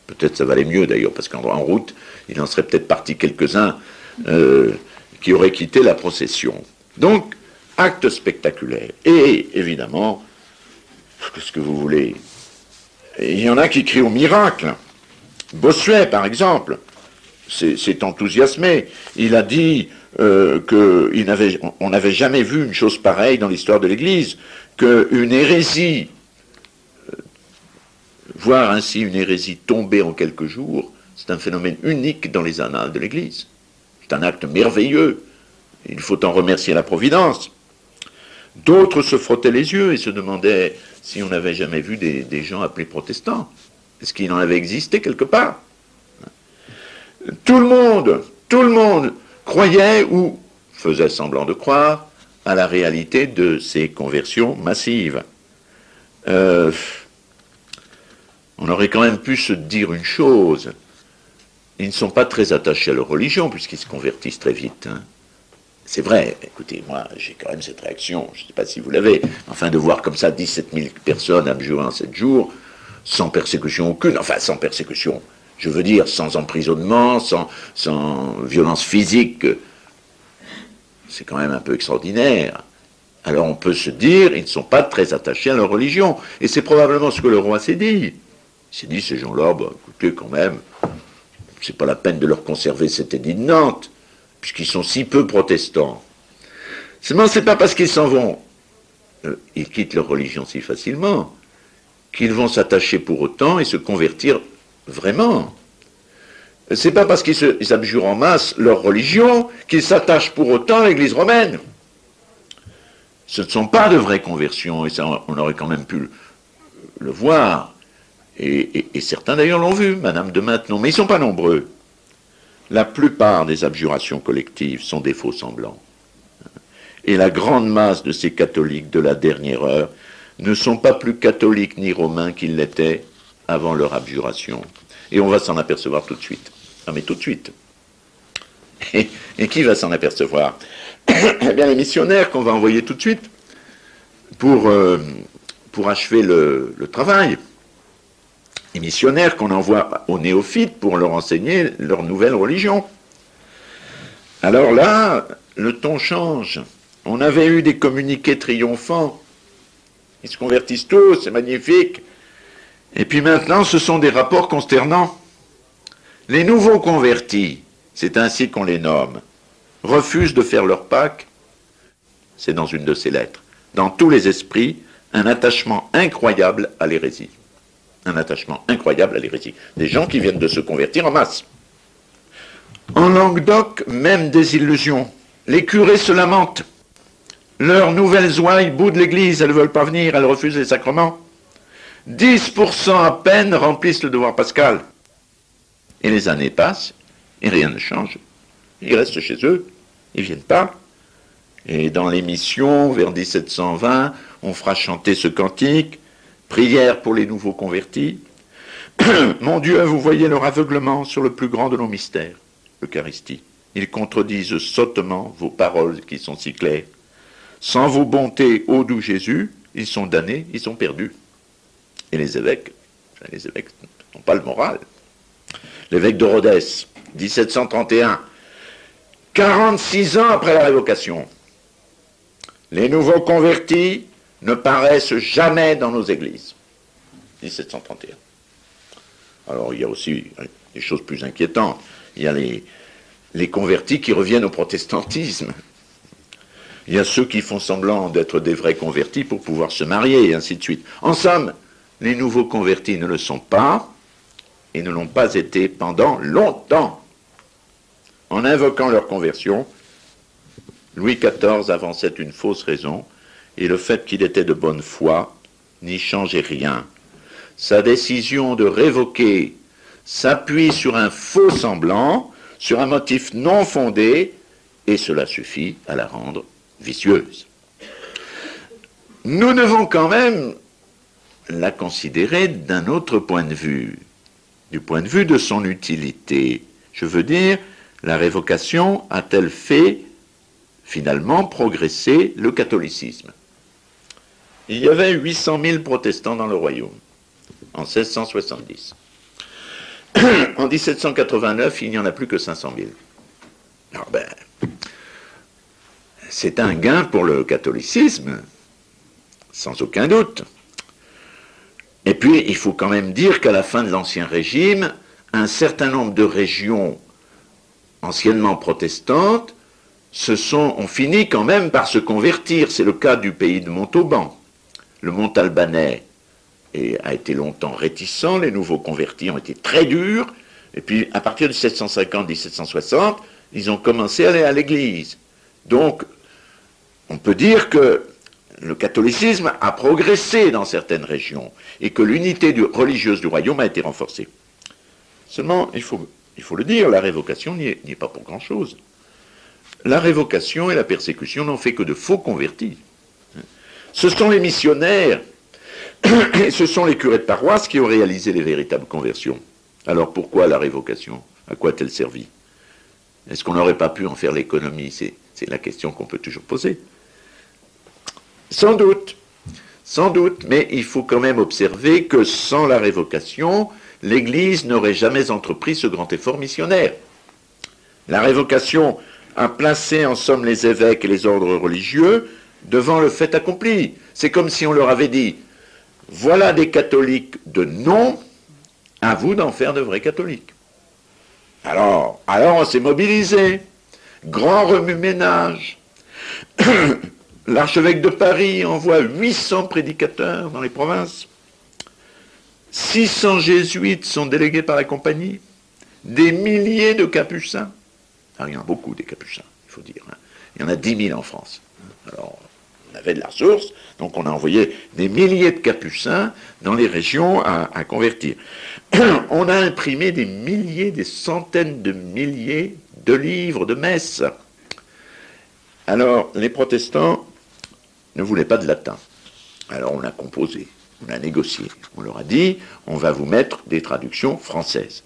Peut-être ça valait mieux d'ailleurs, parce qu'en route, il en serait peut-être parti quelques-uns euh, qui auraient quitté la procession. Donc, acte spectaculaire. Et évidemment, qu'est-ce que vous voulez Il y en a qui crient au miracle. Bossuet, par exemple, s'est enthousiasmé. Il a dit euh, qu'on n'avait jamais vu une chose pareille dans l'histoire de l'Église, qu'une hérésie, euh, voir ainsi une hérésie tomber en quelques jours, c'est un phénomène unique dans les annales de l'Église. C'est un acte merveilleux. Il faut en remercier la Providence. D'autres se frottaient les yeux et se demandaient si on n'avait jamais vu des, gens appelés protestants. Est-ce qu'il en avait existé quelque part? Tout le monde, tout le monde croyait ou faisait semblant de croire à la réalité de ces conversions massives. Euh, on aurait quand même pu se dire une chose. Ils ne sont pas très attachés à leur religion puisqu'ils se convertissent très vite. Hein. C'est vrai, écoutez, moi j'ai quand même cette réaction, je ne sais pas si vous l'avez, enfin de voir comme ça 17 000 personnes abjurées en 7 jours, sans persécution aucune, enfin sans persécution, je veux dire, sans emprisonnement, sans, violence physique, c'est quand même un peu extraordinaire. Alors on peut se dire, ils ne sont pas très attachés à leur religion. Et c'est probablement ce que le roi s'est dit. Il s'est dit, ces gens-là, bah, écoutez, quand même, c'est pas la peine de leur conserver cet édit de Nantes, puisqu'ils sont si peu protestants. Seulement, c'est pas parce qu'ils s'en vont, euh, ils quittent leur religion si facilement, qu'ils vont s'attacher pour autant et se convertir vraiment. C'est pas parce qu'ils abjurent en masse leur religion qu'ils s'attachent pour autant à l'Église romaine. Ce ne sont pas de vraies conversions, et ça, on aurait quand même pu le, voir. Et, certains d'ailleurs l'ont vu, Madame de Maintenon, mais ils ne sont pas nombreux. La plupart des abjurations collectives sont des faux semblants. Et la grande masse de ces catholiques de la dernière heure ne sont pas plus catholiques ni romains qu'ils l'étaient avant leur abjuration. Et on va s'en apercevoir tout de suite. Non mais tout de suite. Et, qui va s'en apercevoir? Eh bien les missionnaires qu'on va envoyer tout de suite pour, euh, achever le travail. Missionnaires qu'on envoie aux néophytes pour leur enseigner leur nouvelle religion. Alors là, le ton change. On avait eu des communiqués triomphants. Ils se convertissent tous, c'est magnifique. Et puis maintenant, ce sont des rapports consternants. Les nouveaux convertis, c'est ainsi qu'on les nomme, refusent de faire leur Pâques. C'est dans une de ces lettres. Dans tous les esprits, un attachement incroyable à l'hérésie. Un attachement incroyable à l'hérésie. Des gens qui viennent de se convertir en masse. En Languedoc, même des illusions. Les curés se lamentent. Leurs nouvelles ouailles boudent l'église, elles ne veulent pas venir, elles refusent les sacrements. 10% à peine remplissent le devoir pascal. Et les années passent, et rien ne change. Ils restent chez eux, ils ne viennent pas. Et dans l'émission, vers 1720, on fera chanter ce cantique, prière pour les nouveaux convertis. Mon Dieu, vous voyez leur aveuglement sur le plus grand de nos mystères, l'Eucharistie. Ils contredisent sottement vos paroles qui sont si claires. Sans vos bontés, ô doux Jésus, ils sont damnés, ils sont perdus. Et les évêques, les évêques n'ont pas le moral. L'évêque de Rhodes, 1731, 46 ans après la révocation, les nouveaux convertis ne paraissent jamais dans nos églises. 1731. Alors il y a aussi des choses plus inquiétantes. Il y a les, les convertis qui reviennent au protestantisme. Il y a ceux qui font semblant d'être des vrais convertis pour pouvoir se marier, et ainsi de suite. En somme, les nouveaux convertis ne le sont pas et ne l'ont pas été pendant longtemps. En invoquant leur conversion, Louis XIV avançait une fausse raison et le fait qu'il était de bonne foi n'y changeait rien. Sa décision de révoquer s'appuie sur un faux semblant, sur un motif non fondé, et cela suffit à la rendre vicieuse. Nous devons quand même la considérer d'un autre point de vue, du point de vue de son utilité. Je veux dire, la révocation a-t-elle fait finalement progresser le catholicisme? Il y avait 800 000 protestants dans le royaume en 1670. en 1789, il n'y en a plus que 500 000. Alors ben, c'est un gain pour le catholicisme, sans aucun doute. Et puis, il faut quand même dire qu'à la fin de l'Ancien Régime, un certain nombre de régions anciennement protestantes se sont, ont fini quand même par se convertir. C'est le cas du pays de Montauban. Le Montalbanais a été longtemps réticent, les nouveaux convertis ont été très durs, et puis à partir de 1750-1760, ils ont commencé à aller à l'église. Donc, on peut dire que le catholicisme a progressé dans certaines régions et que l'unité religieuse du royaume a été renforcée. Seulement, il faut, il faut le dire, la révocation n'y est, pas pour grand-chose. La révocation et la persécution n'ont fait que de faux convertis. Ce sont les missionnaires et ce sont les curés de paroisse qui ont réalisé les véritables conversions. Alors pourquoi la révocation? À quoi a-t-elle servi Est-ce qu'on n'aurait pas pu en faire l'économie? C'est la question qu'on peut toujours poser. Sans doute, sans doute, mais il faut quand même observer que sans la révocation, l'Église n'aurait jamais entrepris ce grand effort missionnaire. La révocation a placé en somme les évêques et les ordres religieux devant le fait accompli. C'est comme si on leur avait dit, voilà des catholiques de nom, à vous d'en faire de vrais catholiques. Alors, alors on s'est mobilisé. Grand remue-ménage. L'archevêque de Paris envoie 800 prédicateurs dans les provinces. 600 jésuites sont délégués par la compagnie. Des milliers de capucins. Ah, il y en a beaucoup des capucins, il faut dire. Hein. Il y en a 10 000 en France. Alors, avait de la ressource, donc on a envoyé des milliers de capucins dans les régions à, convertir. on a imprimé des milliers, des centaines de milliers de livres, de messes. Alors, les protestants ne voulaient pas de latin. Alors on a composé, on a négocié, on leur a dit, on va vous mettre des traductions françaises.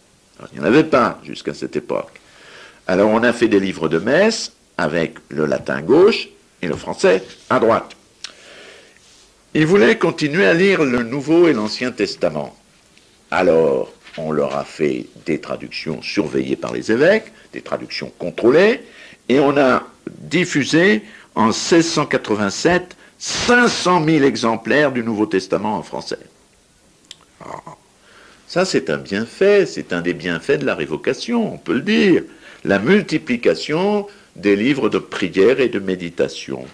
il n'y en avait pas jusqu'à cette époque. Alors on a fait des livres de messe avec le latin gauche et le français à droite. Ils voulaient continuer à lire le Nouveau et l'Ancien Testament. Alors, on leur a fait des traductions surveillées par les évêques, des traductions contrôlées, et on a diffusé en 1687 500 000 exemplaires du Nouveau Testament en français. Ah, ça, c'est un bienfait, c'est un des bienfaits de la révocation, on peut le dire. La multiplication des livres de prière et de méditation.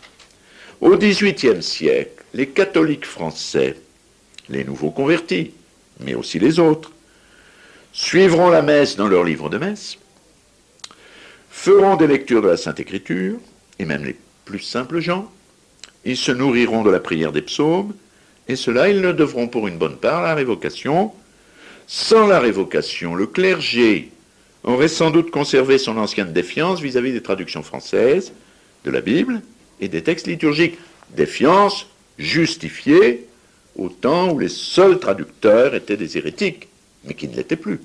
Au XVIIIe siècle, les catholiques français, les nouveaux convertis, mais aussi les autres, suivront la messe dans leurs livres de messe, feront des lectures de la Sainte Écriture, et même les plus simples gens, ils se nourriront de la prière des psaumes, et cela, ils ne devront pour une bonne part la révocation. Sans la révocation, le clergé aurait sans doute conservé son ancienne défiance vis-à-vis des traductions françaises de la Bible et des textes liturgiques. Défiance justifiée au temps où les seuls traducteurs étaient des hérétiques, mais qui ne l'étaient plus.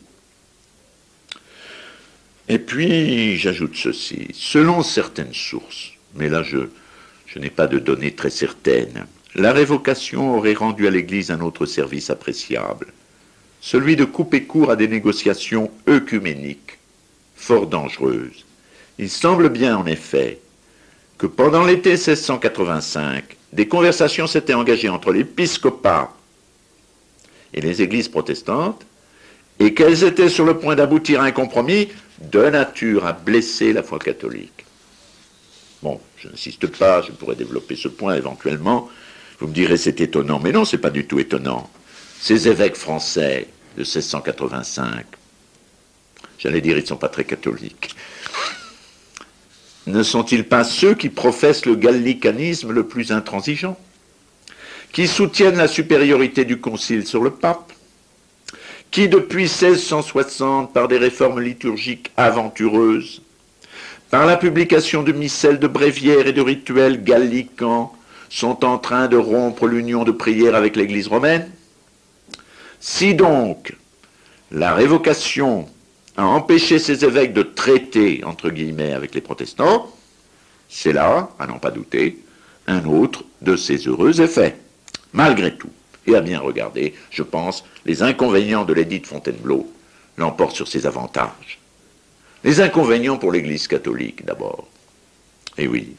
Et puis, j'ajoute ceci, selon certaines sources, mais là je, je n'ai pas de données très certaines, la révocation aurait rendu à l'Église un autre service appréciable, celui de couper court à des négociations œcuméniques, fort dangereuses. Il semble bien, en effet, que pendant l'été 1685, des conversations s'étaient engagées entre l'épiscopat et les églises protestantes, et qu'elles étaient sur le point d'aboutir à un compromis de nature à blesser la foi catholique. Bon, je n'insiste pas, je pourrais développer ce point éventuellement. Vous me direz c'est étonnant, mais non, c'est pas du tout étonnant. Ces évêques français de 1685, j'allais dire, ils ne sont pas très catholiques. Ne sont-ils pas ceux qui professent le gallicanisme le plus intransigeant Qui soutiennent la supériorité du concile sur le pape Qui, depuis 1660, par des réformes liturgiques aventureuses, par la publication de missels de bréviaires et de rituels gallicans, sont en train de rompre l'union de prière avec l'Église romaine si donc la révocation a empêché ces évêques de traiter, entre guillemets, avec les protestants, c'est là, à n'en pas douter, un autre de ces heureux effets. Malgré tout, et à bien regarder, je pense, les inconvénients de l'édit de Fontainebleau l'emportent sur ses avantages. Les inconvénients pour l'Église catholique, d'abord. Et oui,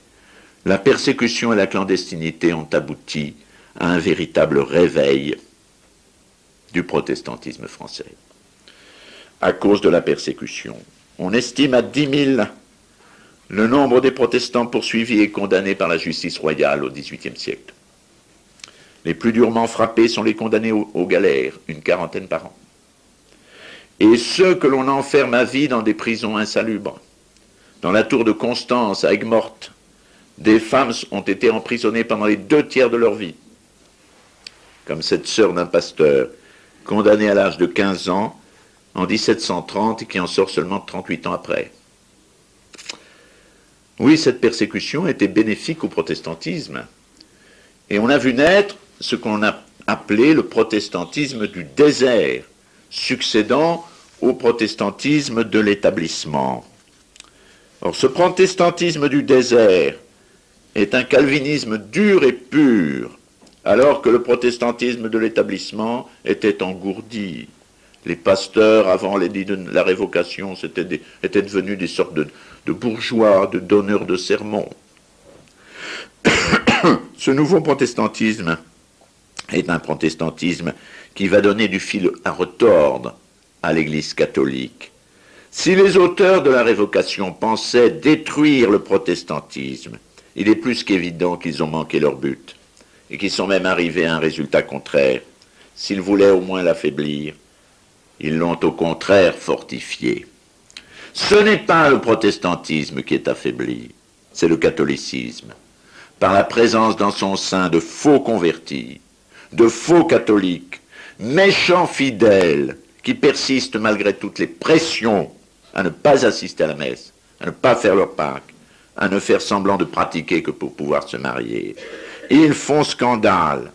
la persécution et la clandestinité ont abouti à un véritable réveil du protestantisme français. À cause de la persécution, on estime à 10 000 le nombre des protestants poursuivis et condamnés par la justice royale au XVIIIe siècle. Les plus durement frappés sont les condamnés aux, galères, une quarantaine par an. Et ceux que l'on enferme à vie dans des prisons insalubres. Dans la tour de Constance, à Aigues-Mortes, des femmes ont été emprisonnées pendant les deux tiers de leur vie. Comme cette sœur d'un pasteur condamné à l'âge de 15 ans en 1730 et qui en sort seulement 38 ans après. Oui, cette persécution était bénéfique au protestantisme. Et on a vu naître ce qu'on a appelé le protestantisme du désert, succédant au protestantisme de l'établissement. Or, ce protestantisme du désert est un calvinisme dur et pur, alors que le protestantisme de l'établissement était engourdi. Les pasteurs, avant la révocation, étaient, devenus des sortes de, bourgeois, de donneurs de sermons. Ce nouveau protestantisme est un protestantisme qui va donner du fil à retordre à l'Église catholique. Si les auteurs de la révocation pensaient détruire le protestantisme, il est plus qu'évident qu'ils ont manqué leur but et qui sont même arrivés à un résultat contraire. S'ils voulaient au moins l'affaiblir, ils l'ont au contraire fortifié. Ce n'est pas le protestantisme qui est affaibli, c'est le catholicisme, par la présence dans son sein de faux convertis, de faux catholiques, méchants fidèles, qui persistent malgré toutes les pressions à ne pas assister à la messe, à ne pas faire leur Pâques, à ne faire semblant de pratiquer que pour pouvoir se marier, ils font scandale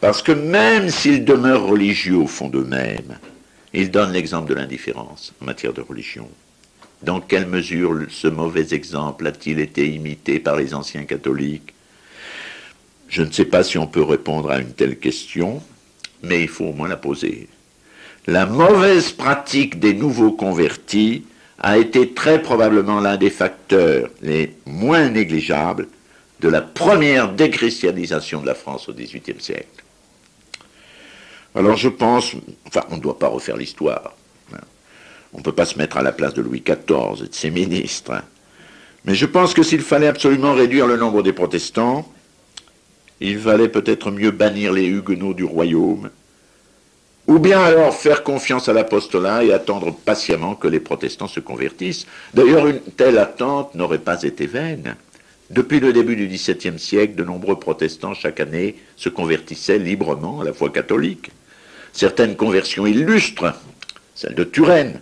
Parce que même s'ils demeurent religieux au fond d'eux-mêmes, ils donnent l'exemple de l'indifférence en matière de religion. Dans quelle mesure ce mauvais exemple a-t-il été imité par les anciens catholiques? Je ne sais pas si on peut répondre à une telle question, mais il faut au moins la poser. La mauvaise pratique des nouveaux convertis a été très probablement l'un des facteurs les moins négligeables de la première déchristianisation de la France au XVIIIe siècle. Alors je pense, enfin on ne doit pas refaire l'histoire, hein. on ne peut pas se mettre à la place de Louis XIV et de ses ministres, hein. mais je pense que s'il fallait absolument réduire le nombre des protestants, il valait peut-être mieux bannir les huguenots du royaume, ou bien alors faire confiance à l'apostolat et attendre patiemment que les protestants se convertissent. D'ailleurs, une telle attente n'aurait pas été vaine. Depuis le début du XVIIe siècle, de nombreux protestants chaque année se convertissaient librement à la foi catholique. Certaines conversions illustres, celle de Turenne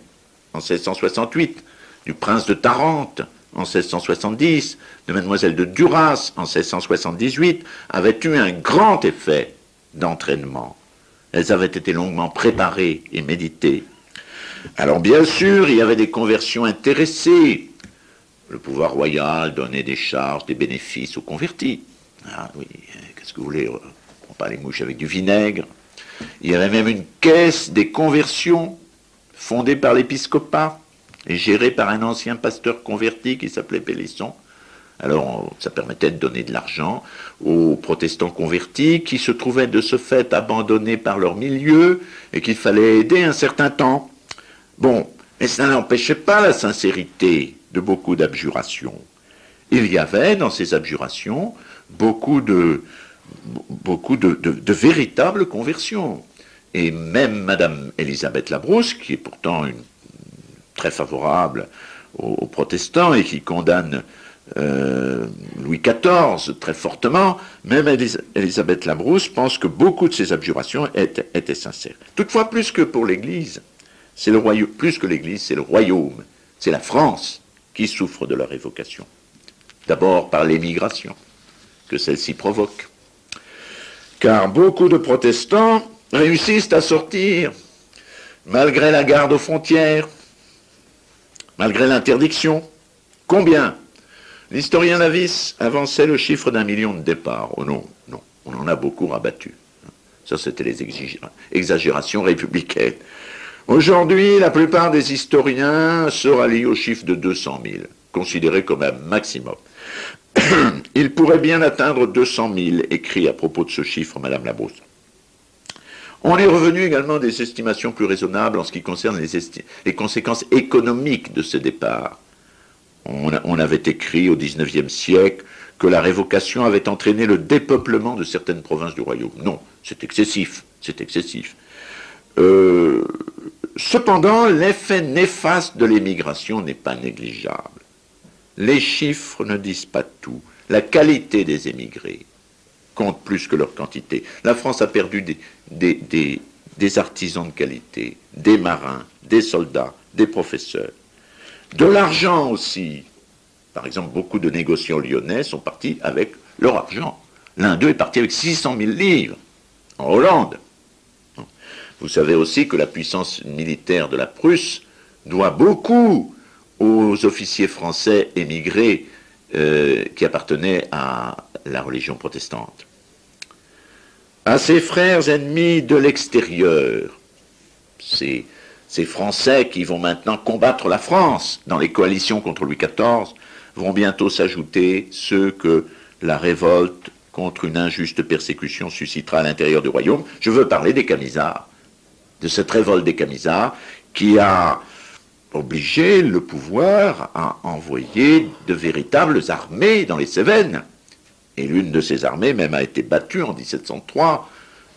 en 1668, du prince de Tarente en 1670, de mademoiselle de Duras en 1678, avaient eu un grand effet d'entraînement. Elles avaient été longuement préparées et méditées. Alors bien sûr, il y avait des conversions intéressées, le pouvoir royal donnait des charges, des bénéfices aux convertis. Ah oui, qu'est-ce que vous voulez On pas les mouches avec du vinaigre. Il y avait même une caisse des conversions fondée par l'épiscopat et gérée par un ancien pasteur converti qui s'appelait Pélisson. Alors, ça permettait de donner de l'argent aux protestants convertis qui se trouvaient de ce fait abandonnés par leur milieu et qu'il fallait aider un certain temps. Bon, mais ça n'empêchait pas la sincérité de beaucoup d'abjurations. Il y avait dans ces abjurations beaucoup de, véritables conversions. Et même Madame Elisabeth Labrousse, qui est pourtant très favorable aux, protestants et qui condamne euh, Louis XIV très fortement, même Elisabeth Labrousse pense que beaucoup de ces abjurations étaient, sincères. Toutefois, plus que pour l'Église, plus que l'Église, c'est le royaume, c'est la France qui souffrent de leur évocation. D'abord par l'émigration que celle-ci provoque. Car beaucoup de protestants réussissent à sortir malgré la garde aux frontières, malgré l'interdiction. Combien? L'historien Lavis avançait le chiffre d'un million de départs. Oh non, non, on en a beaucoup rabattu. Ça, c'était les exagérations républicaines. Aujourd'hui, la plupart des historiens se rallient au chiffre de 200 000, considéré comme un maximum. Il pourrait bien atteindre 200 000, écrit à propos de ce chiffre Madame Labrousse. On est revenu également des estimations plus raisonnables en ce qui concerne les, conséquences économiques de ce départ. On, on, avait écrit au XIXe siècle que la révocation avait entraîné le dépeuplement de certaines provinces du royaume. Non, c'est excessif, c'est excessif. Euh, cependant, l'effet néfaste de l'émigration n'est pas négligeable. Les chiffres ne disent pas tout. La qualité des émigrés compte plus que leur quantité. La France a perdu des, des artisans de qualité, des marins, des soldats, des professeurs. De l'argent aussi. Par exemple, beaucoup de négociants lyonnais sont partis avec leur argent. L'un d'eux est parti avec 600 000 livres en Hollande. Vous savez aussi que la puissance militaire de la Prusse doit beaucoup aux officiers français émigrés euh, qui appartenaient à la religion protestante. À ses frères ennemis de l'extérieur, ces, ces Français qui vont maintenant combattre la France dans les coalitions contre Louis XIV, vont bientôt s'ajouter ceux que la révolte contre une injuste persécution suscitera à l'intérieur du royaume. Je veux parler des Camisards de cette révolte des Camisards qui a obligé le pouvoir à envoyer de véritables armées dans les Cévennes. Et l'une de ces armées même a été battue en 1703.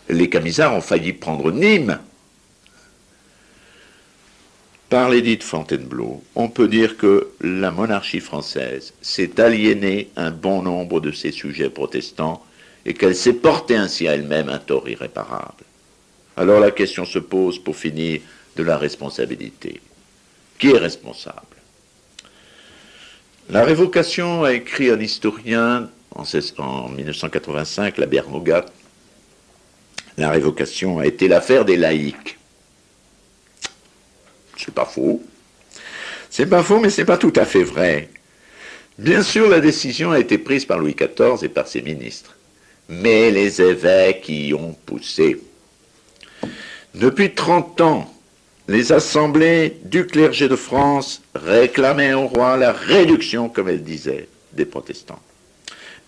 Les Camisards ont failli prendre Nîmes. Par l'édit de Fontainebleau, on peut dire que la monarchie française s'est aliénée un bon nombre de ses sujets protestants et qu'elle s'est portée ainsi à elle-même un tort irréparable. Alors la question se pose pour finir de la responsabilité. Qui est responsable? La révocation a écrit un historien en, 1985, la Bermogat, la révocation a été l'affaire des laïcs. C'est pas faux. C'est pas faux, mais c'est pas tout à fait vrai. Bien sûr, la décision a été prise par Louis XIV et par ses ministres, mais les évêques y ont poussé. Depuis 30 ans, les assemblées du clergé de France réclamaient au roi la réduction, comme elle disait, des protestants.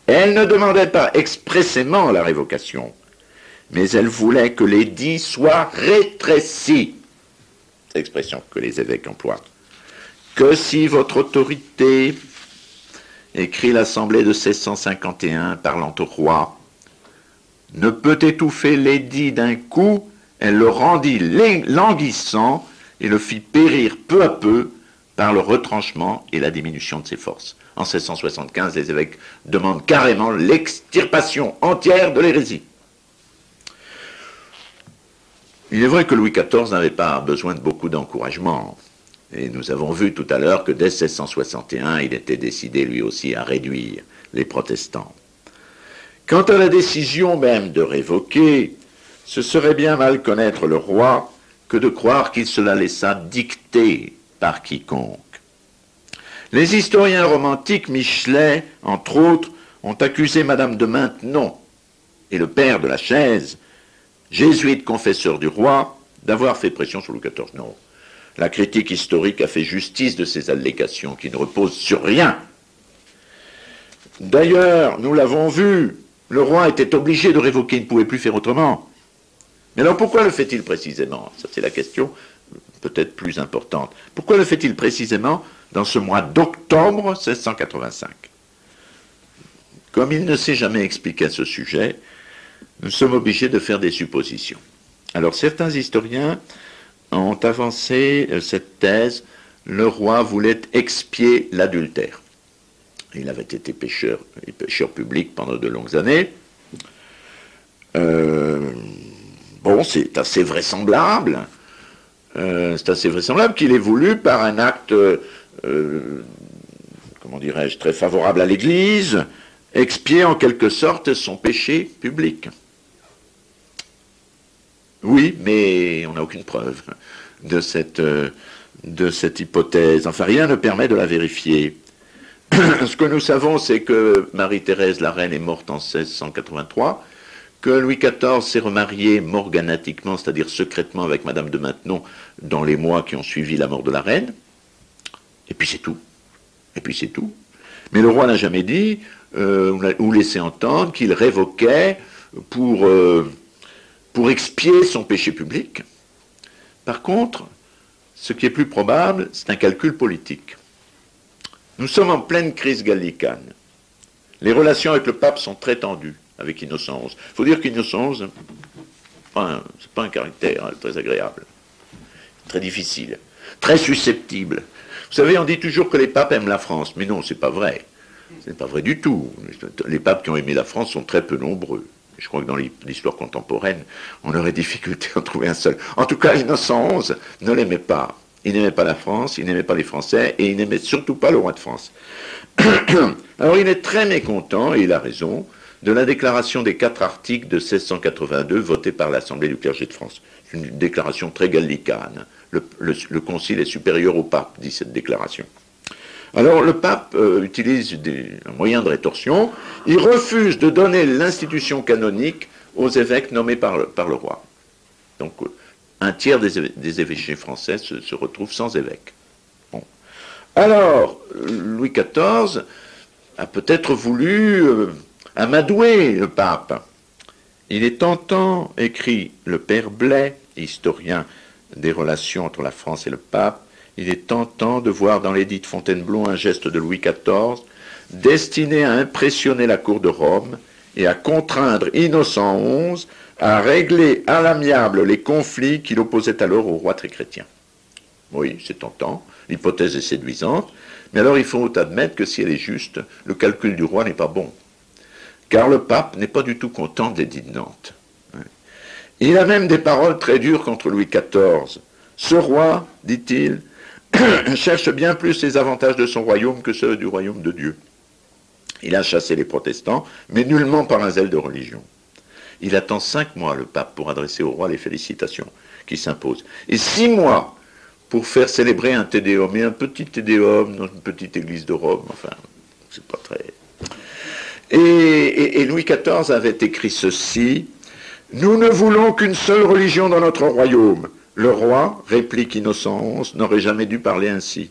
Elles ne demandaient pas expressément la révocation, mais elles voulaient que l'édit soit rétréci. C'est l'expression que les évêques emploient. Que si votre autorité écrit l'Assemblée de 1651 parlant au roi, ne peut étouffer l'édit d'un coup, elle le rendit languissant et le fit périr peu à peu par le retranchement et la diminution de ses forces. En 1675, les évêques demandent carrément l'extirpation entière de l'hérésie. Il est vrai que Louis XIV n'avait pas besoin de beaucoup d'encouragement. Et nous avons vu tout à l'heure que dès 1661, il était décidé lui aussi à réduire les protestants. Quant à la décision même de révoquer, ce serait bien mal connaître le roi que de croire qu'il se la laissa dicter par quiconque. Les historiens romantiques, Michelet, entre autres, ont accusé Madame de Maintenon et le père de la chaise, jésuite confesseur du roi, d'avoir fait pression sur Louis XIV. Non, la critique historique a fait justice de ces allégations qui ne reposent sur rien. D'ailleurs, nous l'avons vu, le roi était obligé de révoquer, il ne pouvait plus faire autrement. Mais alors pourquoi le fait-il précisément? Ça c'est la question peut-être plus importante. Pourquoi le fait-il précisément dans ce mois d'octobre 1685 Comme il ne s'est jamais expliqué à ce sujet, nous sommes obligés de faire des suppositions. Alors certains historiens ont avancé euh, cette thèse, le roi voulait expier l'adultère. Il avait été pécheur, pécheur public pendant de longues années. Euh, bon, c'est assez vraisemblable. Euh, c'est assez vraisemblable qu'il ait voulu, par un acte, comment dirais-je, très favorable à l'Église, expier en quelque sorte son péché public. Oui, mais on n'a aucune preuve de cette, euh, de cette hypothèse. Enfin, rien ne permet de la vérifier. Ce que nous savons, c'est que Marie-Thérèse, la reine, est morte en 1683, que Louis XIV s'est remarié morganatiquement, c'est-à-dire secrètement avec Madame de Maintenon, dans les mois qui ont suivi la mort de la reine. Et puis c'est tout. Et puis c'est tout. Mais le roi n'a jamais dit, euh, ou laissé entendre, qu'il révoquait. Euh, pour expier son péché public. Par contre, ce qui est plus probable, c'est un calcul politique. Nous sommes en pleine crise gallicane. Les relations avec le pape sont très tendues avec Innocent XI. Il faut dire qu'Innocent XI, ce n'est pas un caractère hein, très agréable, très difficile, très susceptible. Vous savez, on dit toujours que les papes aiment la France, mais non, c'est pas vrai. Ce n'est pas vrai du tout. Les papes qui ont aimé la France sont très peu nombreux. Je crois que dans l'histoire contemporaine, on aurait difficulté à en trouver un seul. En tout cas, Innocent XI ne l'aimait pas. Il n'aimait pas la France, il n'aimait pas les Français, et il n'aimait surtout pas le roi de France. Alors il est très mécontent, et il a raison, de la déclaration des quatre articles de 1682 votée par l'Assemblée du clergé de France. C'est une déclaration très gallicane. Le, le concile est supérieur au pape, dit cette déclaration. Alors le pape euh, utilise des moyens de rétorsion, il refuse de donner l'institution canonique aux évêques nommés par le, roi. Donc euh, un tiers des, évêchés français se, retrouvent sans évêque. Alors, Louis XIV a peut-être voulu euh, amadouer le pape. Il est tentant, écrit le père Blais, historien des relations entre la France et le pape, il est tentant de voir dans l'édit de Fontainebleau un geste de Louis XIV destiné à impressionner la cour de Rome et à contraindre Innocent XI à régler à l'amiable les conflits qu'il opposait alors au roi très chrétien. Oui, c'est tentant, l'hypothèse est séduisante, mais alors il faut admettre que si elle est juste, le calcul du roi n'est pas bon. Car le pape n'est pas du tout content de l'édit de Nantes. Il a même des paroles très dures contre Louis XIV. Ce roi, dit-il, cherche bien plus les avantages de son royaume que ceux du royaume de Dieu. Il a chassé les protestants, mais nullement par un zèle de religion. Il attend cinq mois, le pape, pour adresser au roi les félicitations qui s'imposent. Et six mois pour faire célébrer un tédéum, et un petit tédéum dans une petite église de Rome. Enfin, c'est pas très. Et, Louis XIV avait écrit ceci Nous ne voulons qu'une seule religion dans notre royaume. Le roi, réplique Innocent XI, n'aurait jamais dû parler ainsi.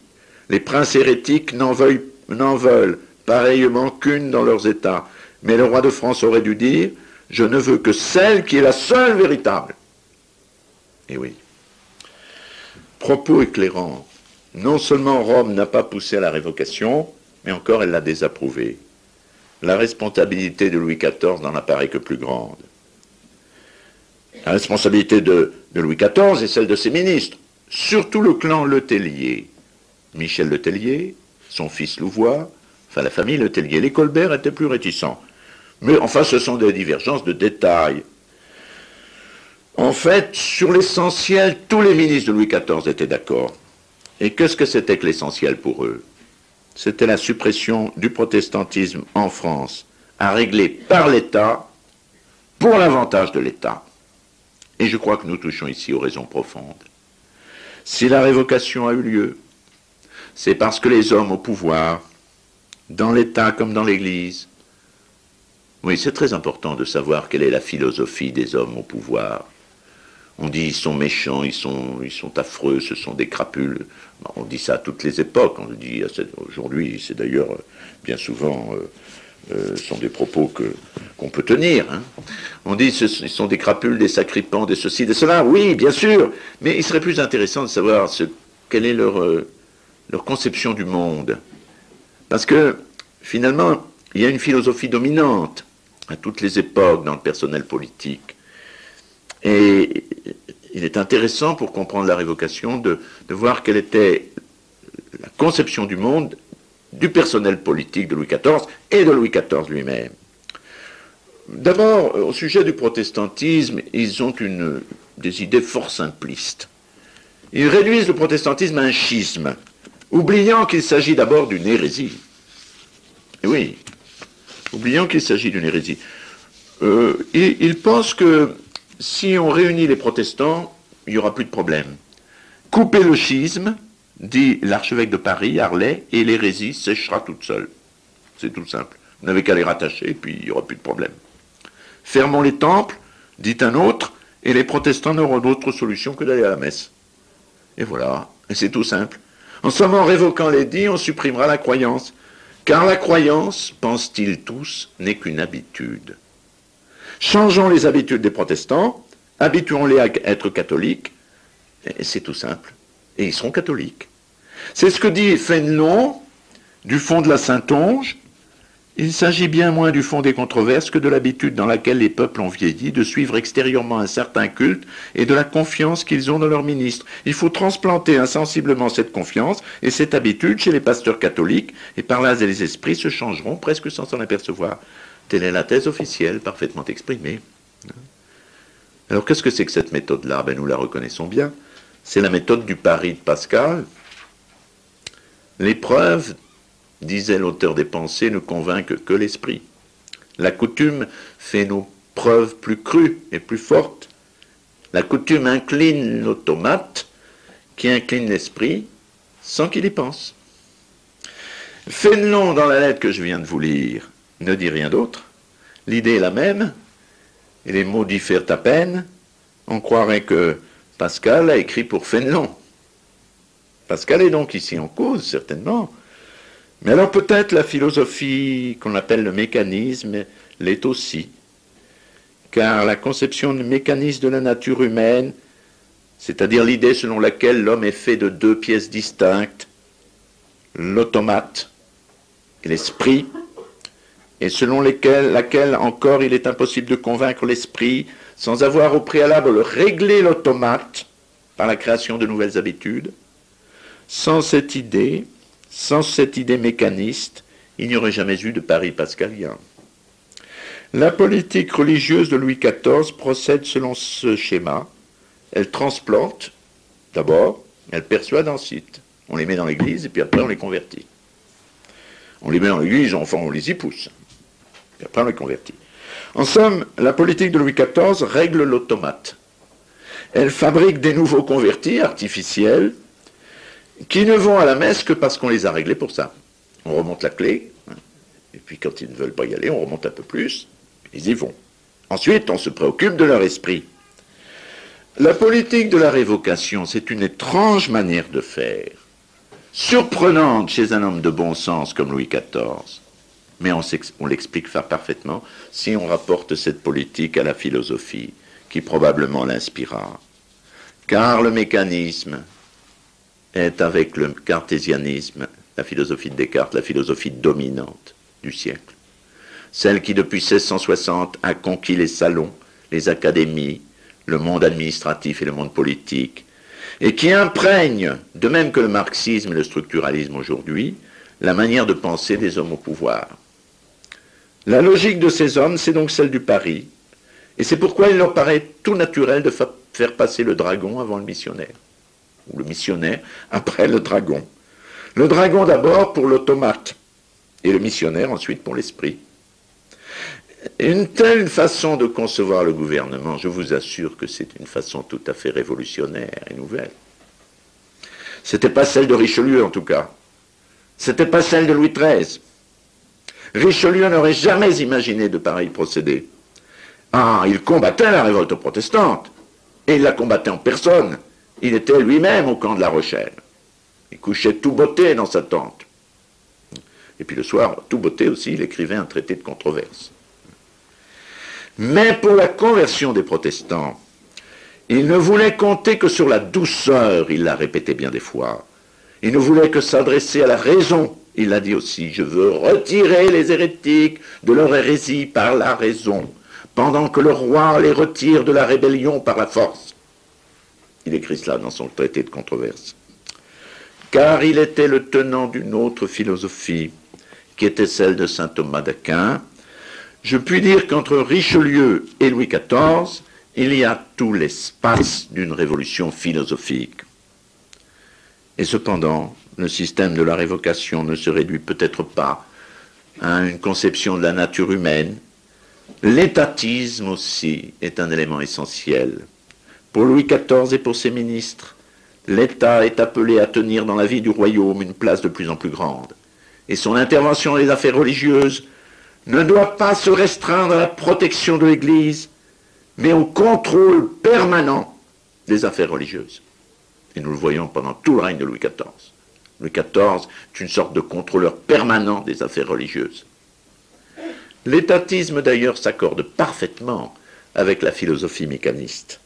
Les princes hérétiques n'en veulent, veulent pareillement qu'une dans leurs États. Mais le roi de France aurait dû dire Je ne veux que celle qui est la seule véritable. Et oui. Propos éclairants. Non seulement Rome n'a pas poussé à la révocation, mais encore elle l'a désapprouvé. La responsabilité de Louis XIV n'en apparaît que plus grande. La responsabilité de, Louis XIV est celle de ses ministres, surtout le clan Letellier. Michel Letellier, son fils Louvois, enfin la famille Letellier. Les Colbert étaient plus réticents. Mais enfin, ce sont des divergences de détails. En fait, sur l'essentiel, tous les ministres de Louis XIV étaient d'accord. Et qu'est-ce que c'était que l'essentiel pour eux? C'était la suppression du protestantisme en France, à régler par l'État, pour l'avantage de l'État. Et je crois que nous touchons ici aux raisons profondes. Si la révocation a eu lieu, c'est parce que les hommes au pouvoir, dans l'État comme dans l'Église, oui, c'est très important de savoir quelle est la philosophie des hommes au pouvoir. On dit ils sont méchants, ils sont, affreux, ce sont des crapules. On dit ça à toutes les époques. On le dit aujourd'hui, c'est d'ailleurs bien souvent euh, euh, sont des propos qu'on peut tenir. Hein. On dit ce, sont des crapules, des sacripants, des ceci, des cela. Oui, bien sûr. Mais il serait plus intéressant de savoir ce, quelle est euh, leur conception du monde, parce que finalement il y a une philosophie dominante à toutes les époques dans le personnel politique. Et il est intéressant pour comprendre la révocation de, voir quelle était la conception du monde du personnel politique de Louis XIV et de Louis XIV lui-même. D'abord, au sujet du protestantisme, ils ont une, des idées fort simplistes. Ils réduisent le protestantisme à un schisme, oubliant qu'il s'agit d'abord d'une hérésie. Et oui, oubliant qu'il s'agit d'une hérésie. Euh, ils pensent que si on réunit les protestants, il n'y aura plus de problème. Couper le schisme, dit l'archevêque de Paris, Harlay, et l'hérésie séchera toute seule. C'est tout simple. Vous n'avez qu'à les rattacher, puis il n'y aura plus de problème. Fermons les temples, dit un autre, et les protestants n'auront d'autre solution que d'aller à la messe. Et voilà, et c'est tout simple. En somme, révoquant les dits, on supprimera la croyance. Car la croyance, pensent-ils tous, n'est qu'une habitude. Changeons les habitudes des protestants, habituons-les à être catholiques, c'est tout simple. Et ils seront catholiques. C'est ce que dit Fénelon du fond de la Saintonge. Il s'agit bien moins du fond des controverses que de l'habitude dans laquelle les peuples ont vieilli de suivre extérieurement un certain culte et de la confiance qu'ils ont dans leurs ministres. Il faut transplanter insensiblement cette confiance et cette habitude chez les pasteurs catholiques, et par là les esprits se changeront presque sans s'en apercevoir. Telle est la thèse officielle, parfaitement exprimée. Alors qu'est-ce que c'est que cette méthode-là? Ben, Nous la reconnaissons bien. C'est la méthode du pari de Pascal. L'épreuve, disait l'auteur des pensées, ne convainc que l'esprit. La coutume fait nos preuves plus crues et plus fortes. La coutume incline l'automate qui incline l'esprit sans qu'il y pense. Fénelon, dans la lettre que je viens de vous lire, ne dit rien d'autre. L'idée est la même, et les mots diffèrent à peine. On croirait que Pascal a écrit pour Fénelon. Pascal est donc ici en cause, certainement. Mais alors peut-être la philosophie qu'on appelle le mécanisme l'est aussi. Car la conception du mécanisme de la nature humaine, c'est-à-dire l'idée selon laquelle l'homme est fait de deux pièces distinctes, l'automate et l'esprit, et selon laquelle encore il est impossible de convaincre l'esprit sans avoir au préalable réglé l'automate par la création de nouvelles habitudes. Sans cette idée, sans cette idée mécaniste, il n'y aurait jamais eu de Paris pascalien. La politique religieuse de Louis XIV procède selon ce schéma. Elle transplante, d'abord, elle persuade ensuite. On les met dans l'église et puis après on les convertit. On les met dans l'église, enfin on les y pousse. Et après, on les convertit. En somme, la politique de Louis XIV règle l'automate. Elle fabrique des nouveaux convertis artificiels qui ne vont à la messe que parce qu'on les a réglés pour ça. On remonte la clé, et puis quand ils ne veulent pas y aller, on remonte un peu plus, ils y vont. Ensuite, on se préoccupe de leur esprit. La politique de la révocation, c'est une étrange manière de faire, surprenante chez un homme de bon sens comme Louis XIV. Mais on, l'explique parfaitement si on rapporte cette politique à la philosophie qui probablement l'inspira. Car le mécanisme est avec le cartésianisme, la philosophie de Descartes, la philosophie dominante du siècle. Celle qui depuis 1660 a conquis les salons, les académies, le monde administratif et le monde politique, et qui imprègne, de même que le marxisme et le structuralisme aujourd'hui, la manière de penser des hommes au pouvoir. La logique de ces hommes, c'est donc celle du pari, et c'est pourquoi il leur paraît tout naturel de faire passer le dragon avant le missionnaire, ou le missionnaire après le dragon. Le dragon d'abord pour l'automate, et le missionnaire ensuite pour l'esprit. Une telle façon de concevoir le gouvernement, je vous assure que c'est une façon tout à fait révolutionnaire et nouvelle. C'était pas celle de Richelieu en tout cas. C'était pas celle de Louis XIII. Richelieu n'aurait jamais imaginé de pareils procédés. Ah, il combattait la révolte protestante. Et il la combattait en personne. Il était lui-même au camp de la Rochelle. Il couchait tout beauté dans sa tente. Et puis le soir, tout beauté aussi, il écrivait un traité de controverse. Mais pour la conversion des protestants, il ne voulait compter que sur la douceur, il l'a répété bien des fois. Il ne voulait que s'adresser à la raison. Il l'a dit aussi, je veux retirer les hérétiques de leur hérésie par la raison, pendant que le roi les retire de la rébellion par la force. Il écrit cela dans son traité de controverse. Car il était le tenant d'une autre philosophie, qui était celle de saint Thomas d'Aquin, je puis dire qu'entre Richelieu et Louis XIV, il y a tout l'espace d'une révolution philosophique. Et cependant, le système de la révocation ne se réduit peut-être pas à une conception de la nature humaine. L'étatisme aussi est un élément essentiel. Pour Louis XIV et pour ses ministres, l'État est appelé à tenir dans la vie du royaume une place de plus en plus grande. Et son intervention dans les affaires religieuses ne doit pas se restreindre à la protection de l'Église, mais au contrôle permanent des affaires religieuses. Et nous le voyons pendant tout le règne de Louis XIV. Louis XIV est une sorte de contrôleur permanent des affaires religieuses. L'étatisme d'ailleurs s'accorde parfaitement avec la philosophie mécaniste.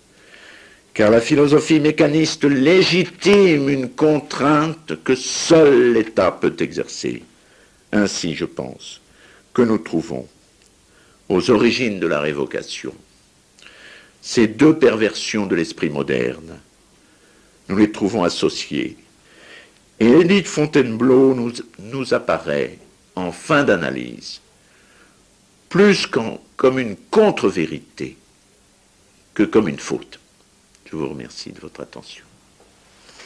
Car la philosophie mécaniste légitime une contrainte que seul l'État peut exercer. Ainsi, je pense, que nous trouvons aux origines de la révocation, ces deux perversions de l'esprit moderne, nous les trouvons associées. Et Edith Fontainebleau nous, nous apparaît en fin d'analyse plus comme une contre-vérité que comme une faute. Je vous remercie de votre attention.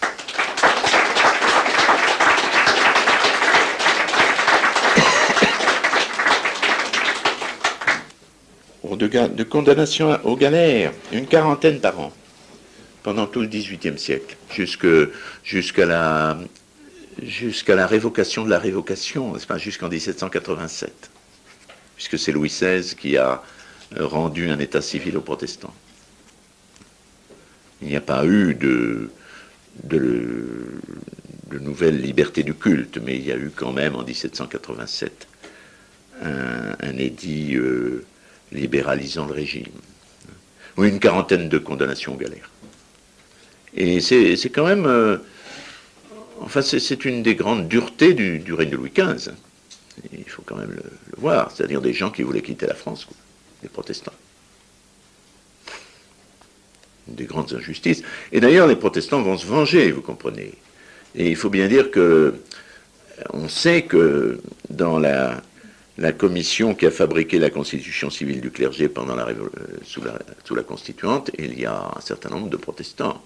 de, condamnation aux galères, une quarantaine par an, pendant tout le XVIIIe siècle, jusqu'à la, jusqu'à la révocation de la révocation, pas, jusqu'en 1787, puisque c'est Louis XVI qui a euh, rendu un état civil aux protestants. Il n'y a pas eu de, de, nouvelle liberté du culte, mais il y a eu quand même en 1787 un, édit euh, libéralisant le régime. Ou une quarantaine de condamnations aux galères. Et c'est quand même. Euh, enfin, c'est une des grandes duretés du, règne de Louis XV. Il faut quand même le, voir. C'est-à-dire des gens qui voulaient quitter la France, des protestants. Des grandes injustices. Et d'ailleurs, les protestants vont se venger, vous comprenez. Et il faut bien dire que. On sait que dans la, commission qui a fabriqué la constitution civile du clergé pendant la, euh, sous, sous, la, constituante, il y a un certain nombre de protestants.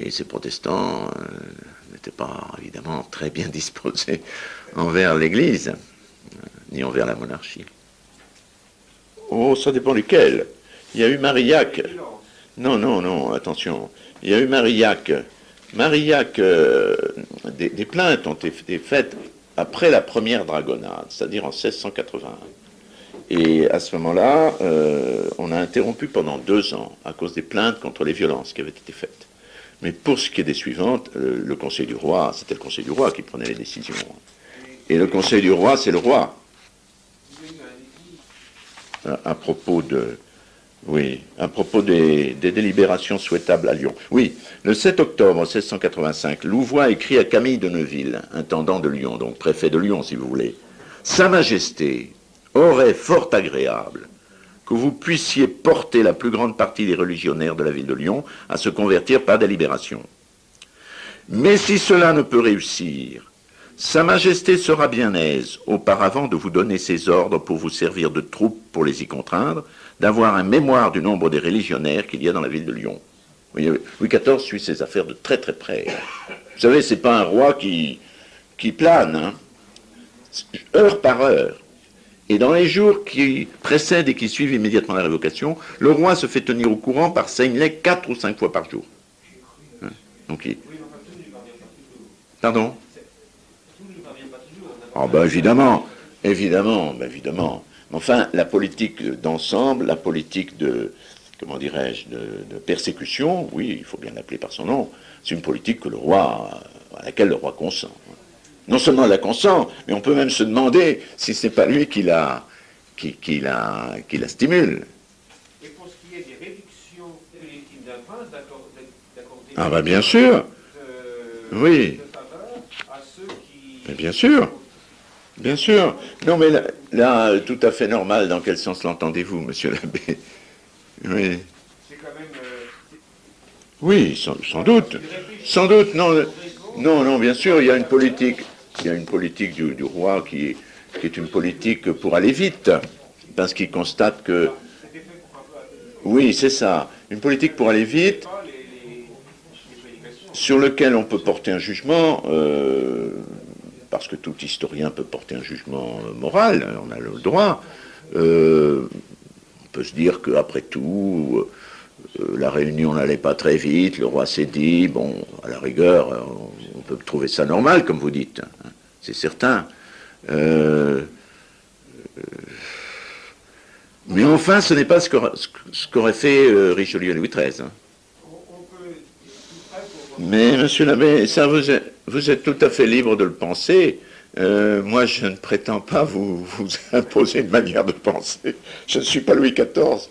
Et ces protestants euh, n'étaient pas évidemment très bien disposés envers l'Église, euh, ni envers la monarchie. Oh, ça dépend lesquels. Il y a eu Marillac. Non, non, non, attention. Il y a eu Marillac. Marillac, euh, des, plaintes ont été faites après la première dragonnade, c'est-à-dire en 1681. Et à ce moment-là, on a interrompu pendant deux ans à cause des plaintes contre les violences qui avaient été faites. Mais pour ce qui est des suivantes, euh, le Conseil du roi, c'était le Conseil du roi qui prenait les décisions. Et le Conseil du roi, c'est le roi. À, propos de, oui, à propos des, délibérations souhaitables à Lyon. Oui, le 7 octobre 1685, Louvois écrit à Camille de Neuville, intendant de Lyon, donc préfet de Lyon si vous voulez. Sa Majesté aurait fort agréable que vous puissiez porter la plus grande partie des religionnaires de la ville de Lyon à se convertir par délibération. Mais si cela ne peut réussir, Sa Majesté sera bien aise, auparavant de vous donner ses ordres pour vous servir de troupe pour les y contraindre, d'avoir un mémoire du nombre des religionnaires qu'il y a dans la ville de Lyon. Louis XIV suit ses affaires de très très près. Vous savez, c'est pas un roi qui, qui plane, hein. heure par heure. Et dans les jours qui précèdent et qui suivent immédiatement la révocation, le roi se fait tenir au courant par Seinley quatre ou cinq fois par jour. Hein, donc, Pardon Ah ben évidemment, évidemment, ben évidemment. Enfin, la politique d'ensemble, la politique de, comment dirais-je, de, persécution, oui, il faut bien l'appeler par son nom, c'est une politique que le roi, à laquelle le roi consent non seulement la consent, mais on peut même se demander si ce n'est pas lui qui la, qui, la, qui la stimule. Et pour ce qui est des réductions légitimes d'un prince, d'accorder ah bah bien sûr, de, oui, à ceux qui... Mais bien sûr, bien sûr. Non mais là, tout à fait normal, dans quel sens l'entendez-vous, monsieur l'abbé? Oui. C'est quand même... Euh, oui, sans, sans doute. Sans doute, non, non, non, bien sûr, il y a une politique il y a une politique du, roi qui, est une politique pour aller vite, parce qu'il constate que... Oui, c'est ça. Une politique pour aller vite, sur lequel on peut porter un jugement, euh, parce que tout historien peut porter un jugement moral, on a le droit. Euh, on peut se dire qu'après tout, euh, la réunion n'allait pas très vite, le roi s'est dit, bon, à la rigueur, on peut trouver ça normal, comme vous dites c'est certain. Euh, euh, mais enfin, ce n'est pas ce qu'aurait fait euh, Richelieu Louis XIII. Hein. Mais, monsieur l'abbé, ça, vous êtes, tout à fait libre de le penser. moi, je ne prétends pas vous, imposer une manière de penser. Je ne suis pas Louis XIV.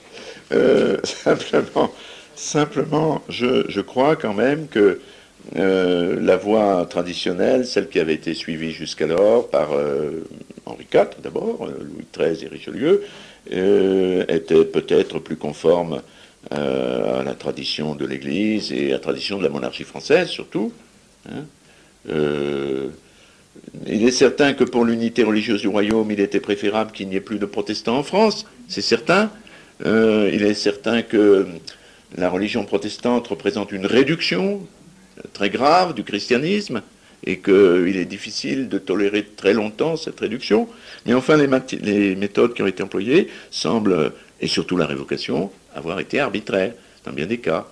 simplement, simplement je, crois quand même que euh, la voie traditionnelle, celle qui avait été suivie jusqu'alors par euh, Henri IV d'abord, euh, Louis XIII et Richelieu, était peut-être plus conforme à la tradition de l'Église et à la tradition de la monarchie française surtout. Hein. il est certain que pour l'unité religieuse du royaume, il était préférable qu'il n'y ait plus de protestants en France, c'est certain. il est certain que la religion protestante représente une réduction très grave du christianisme et qu'il est difficile de tolérer très longtemps cette réduction. Mais enfin, les, méthodes qui ont été employées semblent, et surtout la révocation, avoir été arbitraires dans bien des cas.